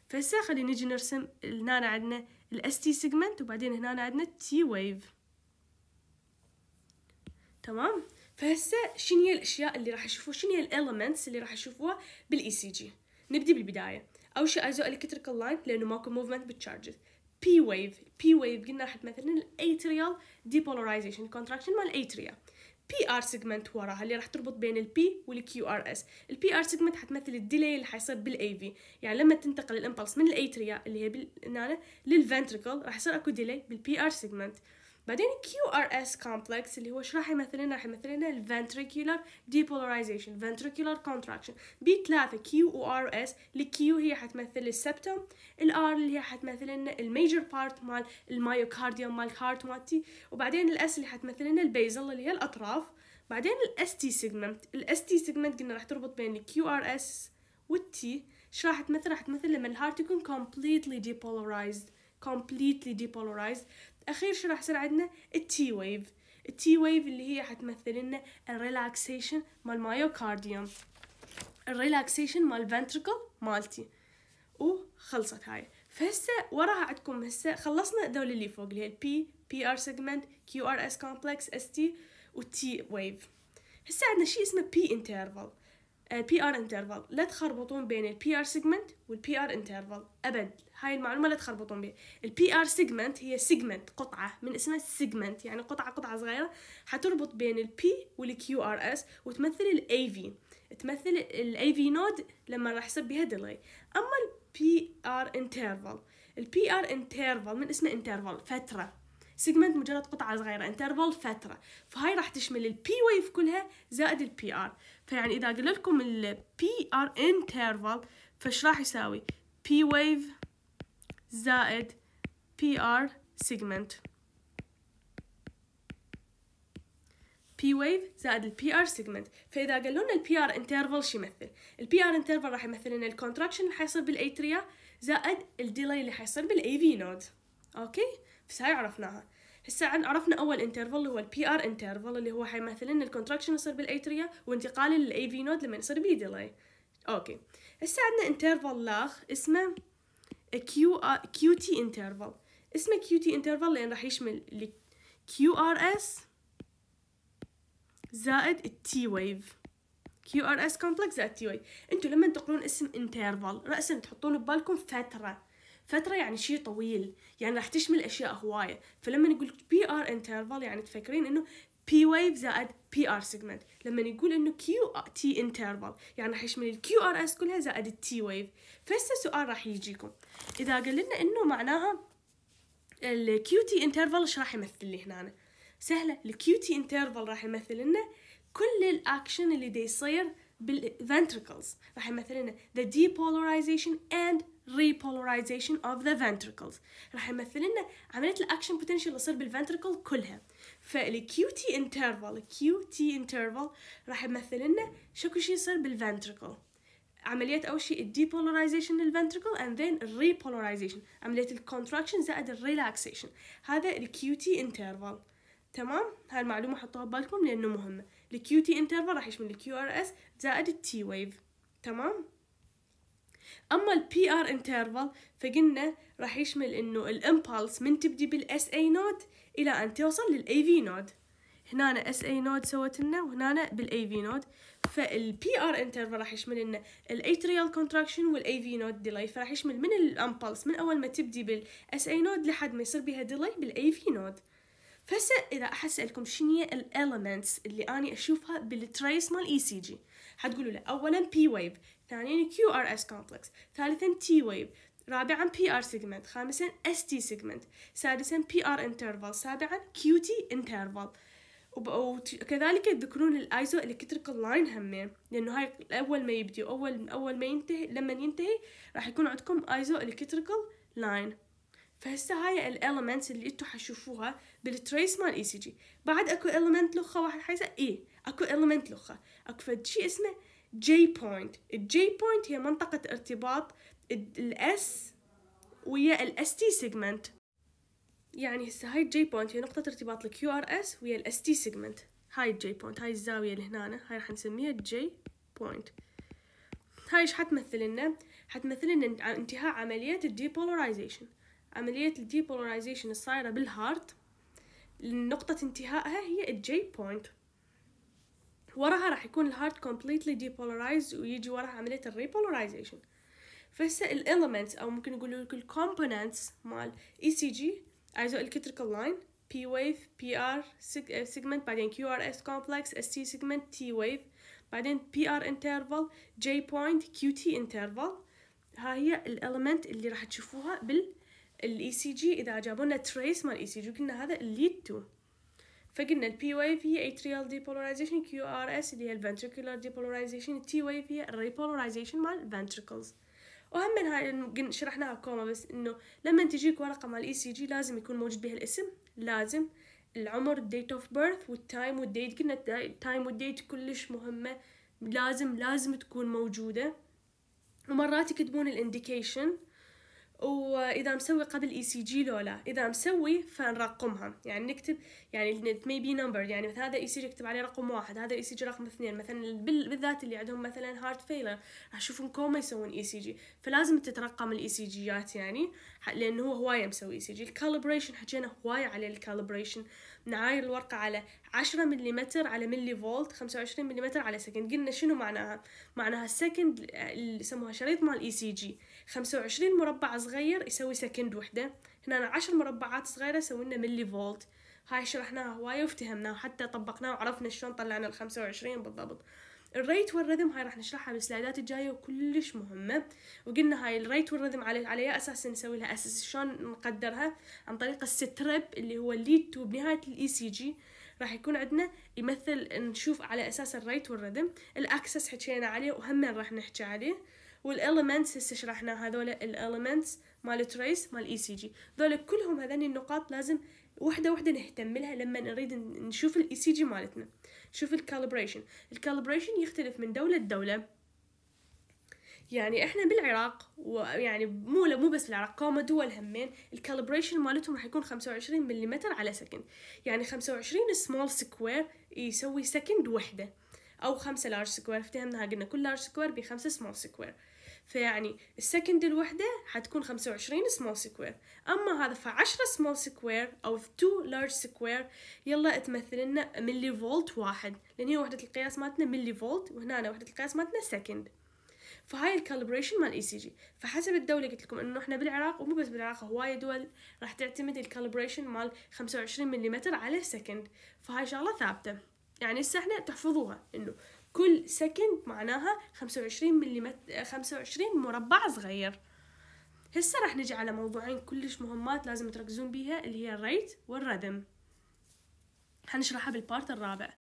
فهسه خلينا نجي نرسم هنا عندنا ال ST segment وبعدين هنا عندنا ال T wave تمام؟ فهسه شنو هي الأشياء اللي راح يشوفوها؟ شنو هي ال elements اللي راح يشوفوها بال ECG نبدي بالبداية. أول شيء isoelectrical line لأنه ماكو movement بال charges P wave P wave قلنا راح تمثل ال atrial depolarization contraction مال ال atria PR segment وراها اللي راح تربط بين ال P وال QRS ال PR segment حتمثل ال delay اللي حيصير بال AV يعني لما تنتقل ال impulse من ال atria اللي هي بال... لل ventricle راح يصير أكو delay بال PR segment بعدين QRS complex اللي هو إيش راح يمثل لنا راح يمثل لنا ال ventricular depolarization ventricular contraction بي ثلاثة Q و R S ال Q هي حتمثل ال septum ال R اللي هي حتمثل لنا ال major part مال ال myocardium مال ال heart مالتي. وبعدين ال S اللي حتمثل لنا ال basal اللي هي الأطراف. بعدين ال ST segment ال ST segment قلنا راح تربط بين ال QRS وال T إيش راح تمثل؟ راح تمثل لما ال heart يكون completely depolarized completely depolarized. أخير شي راح يصير عندنا؟ ال T wave ال T wave اللي هي حتمثل لنا ال relaxation مال myocardium ال relaxation مال ventricle مالتي. وخلصت هاي. فهسه وراها عندكم هسه خلصنا ذول اللي فوق اللي هي ال P PR segment QRS complex ST وال T wave هسه عندنا شيء اسمه P interval ال PR interval لا تخربطون بين ال PR segment وال PR interval أبد. هاي المعلومة لا تخربطون بين ال PR segment هي segment قطعة من اسمها segment يعني قطعة قطعة صغيرة. حتربط بين ال P وال QRS وتمثل ال AV تمثل ال AV node لما راح يصير بها delay اما ال PR interval ال PR interval من اسمه interval فترة. segment مجرد قطعة صغيرة interval فترة. فهاي راح تشمل ال P wave كلها زائد ال PR فيعني إذا قلت لكم ال PR interval فايش راح يساوي؟ P wave زائد PR segment P wave زائد ال PR segment فإذا قالوا لنا ال PR interval شو يمثل. ال PR interval راح يمثل لنا ال contraction اللي حيصير بال atria زائد ال delay اللي حيصير بال AV node okay؟ بس هاي عرفناها. هسه عن عرفنا أول interval اللي هو ال PR interval اللي هو حيمثل لنا ال contraction يصير بال atria وانتقال لل AV node لما يصير بيه delay okay. هسه عندنا interval لاخ اسمه Q QT interval اسمه QT interval لأن راح يشمل QRS زائد ال T wave QRS complex زائد T wave أنتوا لما تقرون اسم interval راسا تحطون ببالكم فترة. فترة يعني شيء طويل. يعني راح تشمل أشياء هواية. فلما نقول PR interval يعني تفكرين إنه P wave زائد PR segment لما يقول إنه QT interval يعني راح يشمل ال QRS كلها زائد ال T wave فهسه السؤال راح يجيكم. إذا قال لنا إنه معناها ال QT interval إيش راح يمثل لي هنا؟ سهلة. ال QT interval راح يمثل لنا كل الاكشن اللي دي يصير بال ventricles. راح يمثل لنا the depolarization and repolarization of the ventricles. راح يمثل لنا عملية ال action potential اللي يصير بال ventricle كلها. فال QT interval QT interval راح يمثل لنا شكو شي يصير بال ventricle. عملية أول شيء ال depolarization لل ventricle and then ال repolarization عملية ال contraction زائد ال relaxation هذا ال QT interval تمام؟ هاي المعلومة حطوها ببالكم لأنه مهمة. ال QT interval راح يشمل ال QRS زائد ال T wave تمام؟ أما ال PR interval فقلنا راح يشمل إنه ال impulse من تبدي بال SA node إلى أن توصل لل AV node هنا SA node سوت لنا وهنا بال AV node فال PR interval راح يشمل لنا ال atrial contraction وال AV node delay فراح يشمل من ال impulse من أول ما تبدي بال SA node لحد ما يصير بها delay بال AV node فهسه إذا احسألكم شنو هي ال elements اللي أني أشوفها بال trace مال ECG حتقولوا له اولا P wave ثانيا QRS complex ثالثا T wave رابعا PR segment خامسا ST segment سادسا PR interval سابعا QT interval وكذلك تذكرون ال isoelectrical line همين لأنه هاي أول ما يبدي اول أول ما ينتهي لما ينتهي راح يكون عندكم isoelectrical line فهسه هاي ال elements اللي انتو حتشوفوها بال trace مال ECG بعد أكو element لخة واحد حيسا اي أكو element لخة. أكو فد شي اسمه J point ال J point هي منطقة ارتباط ال S ويا ال ST segment يعني هسه هاي ال J point هي نقطة ارتباط ال QRS ويا ال ST segment هاي ال J point هاي الزاوية اللي هنا هاي راح نسميها ال J point هاي إيش حتمثل لنا؟ حتمثل لنا انتهاء عملية ال depolarization عملية ال depolarization الصايرة بال heart نقطة انتهائها هي ال J point وراها راح يكون ال heart completely depolarized ويجي وراها عملية ال repolarization فهسه ال elements أو ممكن نقول لك ال components مال اي سي جي ايزو الكتريكال لاين بي ويف بي ار سيجمنت بعدين QRS complex ST segment T wave بعدين PR interval J point QT interval ها هي ال element اللي راح تشوفوها بال ال ECG إذا جابوا لنا trace مال ال ECG قلنا هذا ال lead two فقلنا ال P wave هي atrial depolarization QRS اللي هي ال ventricular depolarization ال T wave هي repolarization مال ventricles. وهم من هاي شرحناها أكو ما بس إنه لما تجيك ورقة مال ECG لازم يكون موجود بها الاسم. لازم العمر ال date of birth وال time وال date قلنا ال time وال date كلش مهمة. لازم لازم تكون موجودة. ومرات يكتبون ال indication وإذا مسوي قبل ECG لو لا إذا مسوي فنرقمها. يعني نكتب يعني maybe number يعني مثلا هذا ECG اكتب عليه رقم واحد هذا ECG رقم اثنين. مثلا بالذات اللي عندهم مثلا heart failure يشوفون كوما يسوون ECG فلازم تترقم ال ECG ات يعني لأنه هو هواية مسوي ECG ال calibration حكينا هواية عليه ال calibration نعاير الورقة على 10 ملم على ملي فولت 25 ملم على second قلنا شنو معناها؟ معناها ال second اللي يسموها شريط مال ECG 25 مربع صغير يسوي second وحدة. هنا عشر مربعات صغيرة يسوي لنا ملي فولت. هاي شرحناها هواية وافتهمناها وحتى طبقناها وعرفنا شلون طلعنا ال 25 بالضبط. ال rate وال rhythm هاي راح نشرحها بال slides ات الجاية وكلش مهمة. وقلنا هاي ال rate وال rhythm على على أساس نسوي لها أساس؟ شلون نقدرها؟ عن طريق ال strip اللي هو ال lead two بنهاية ال ECG راح يكون عندنا يمثل نشوف على أساس ال rate وال rhythm ال axis حكينا عليه وهم راح نحكي عليه. وال elements هسه شرحنا هذول ال elements مال trace مال ECG ذول كلهم هذني النقاط لازم وحدة وحدة نهتم لها لما نريد نشوف ال ECG مالتنا. نشوف ال calibration ال calibration يختلف من دولة لدولة. يعني إحنا بالعراق ويعني مو مو بس بالعراق أكو دول همين ال calibration مالتهم راح يكون 25 ملم على second. يعني 25 small square يسوي second وحدة. أو خمسة large square افتهمناها قلنا كل large square بخمسة small square فيعني ال second الوحدة حتكون خمسة وعشرين small square أما هذا فعشرة small square أو two large square يلا تمثل لنا ملي فولت واحد. لأن هي وحدة القياس مالتنا ملي فولت وهنا وحدة القياس مالتنا second فهاي ال calibration مال ECG فحسب الدولة قلت لكم إنه إحنا بالعراق ومو بس بالعراق هواي دول راح تعتمد ال calibration مال 25 ملم على second فهاي شغلة ثابتة. يعني هسه إحنا تحفظوها إنه كل second معناها 25 ملم 25 مربع صغير. هسه راح نجي على موضوعين كلش مهمات لازم تركزون بيها اللي هي ال rate وال rhythm. حنشرحها بالبارت الرابع.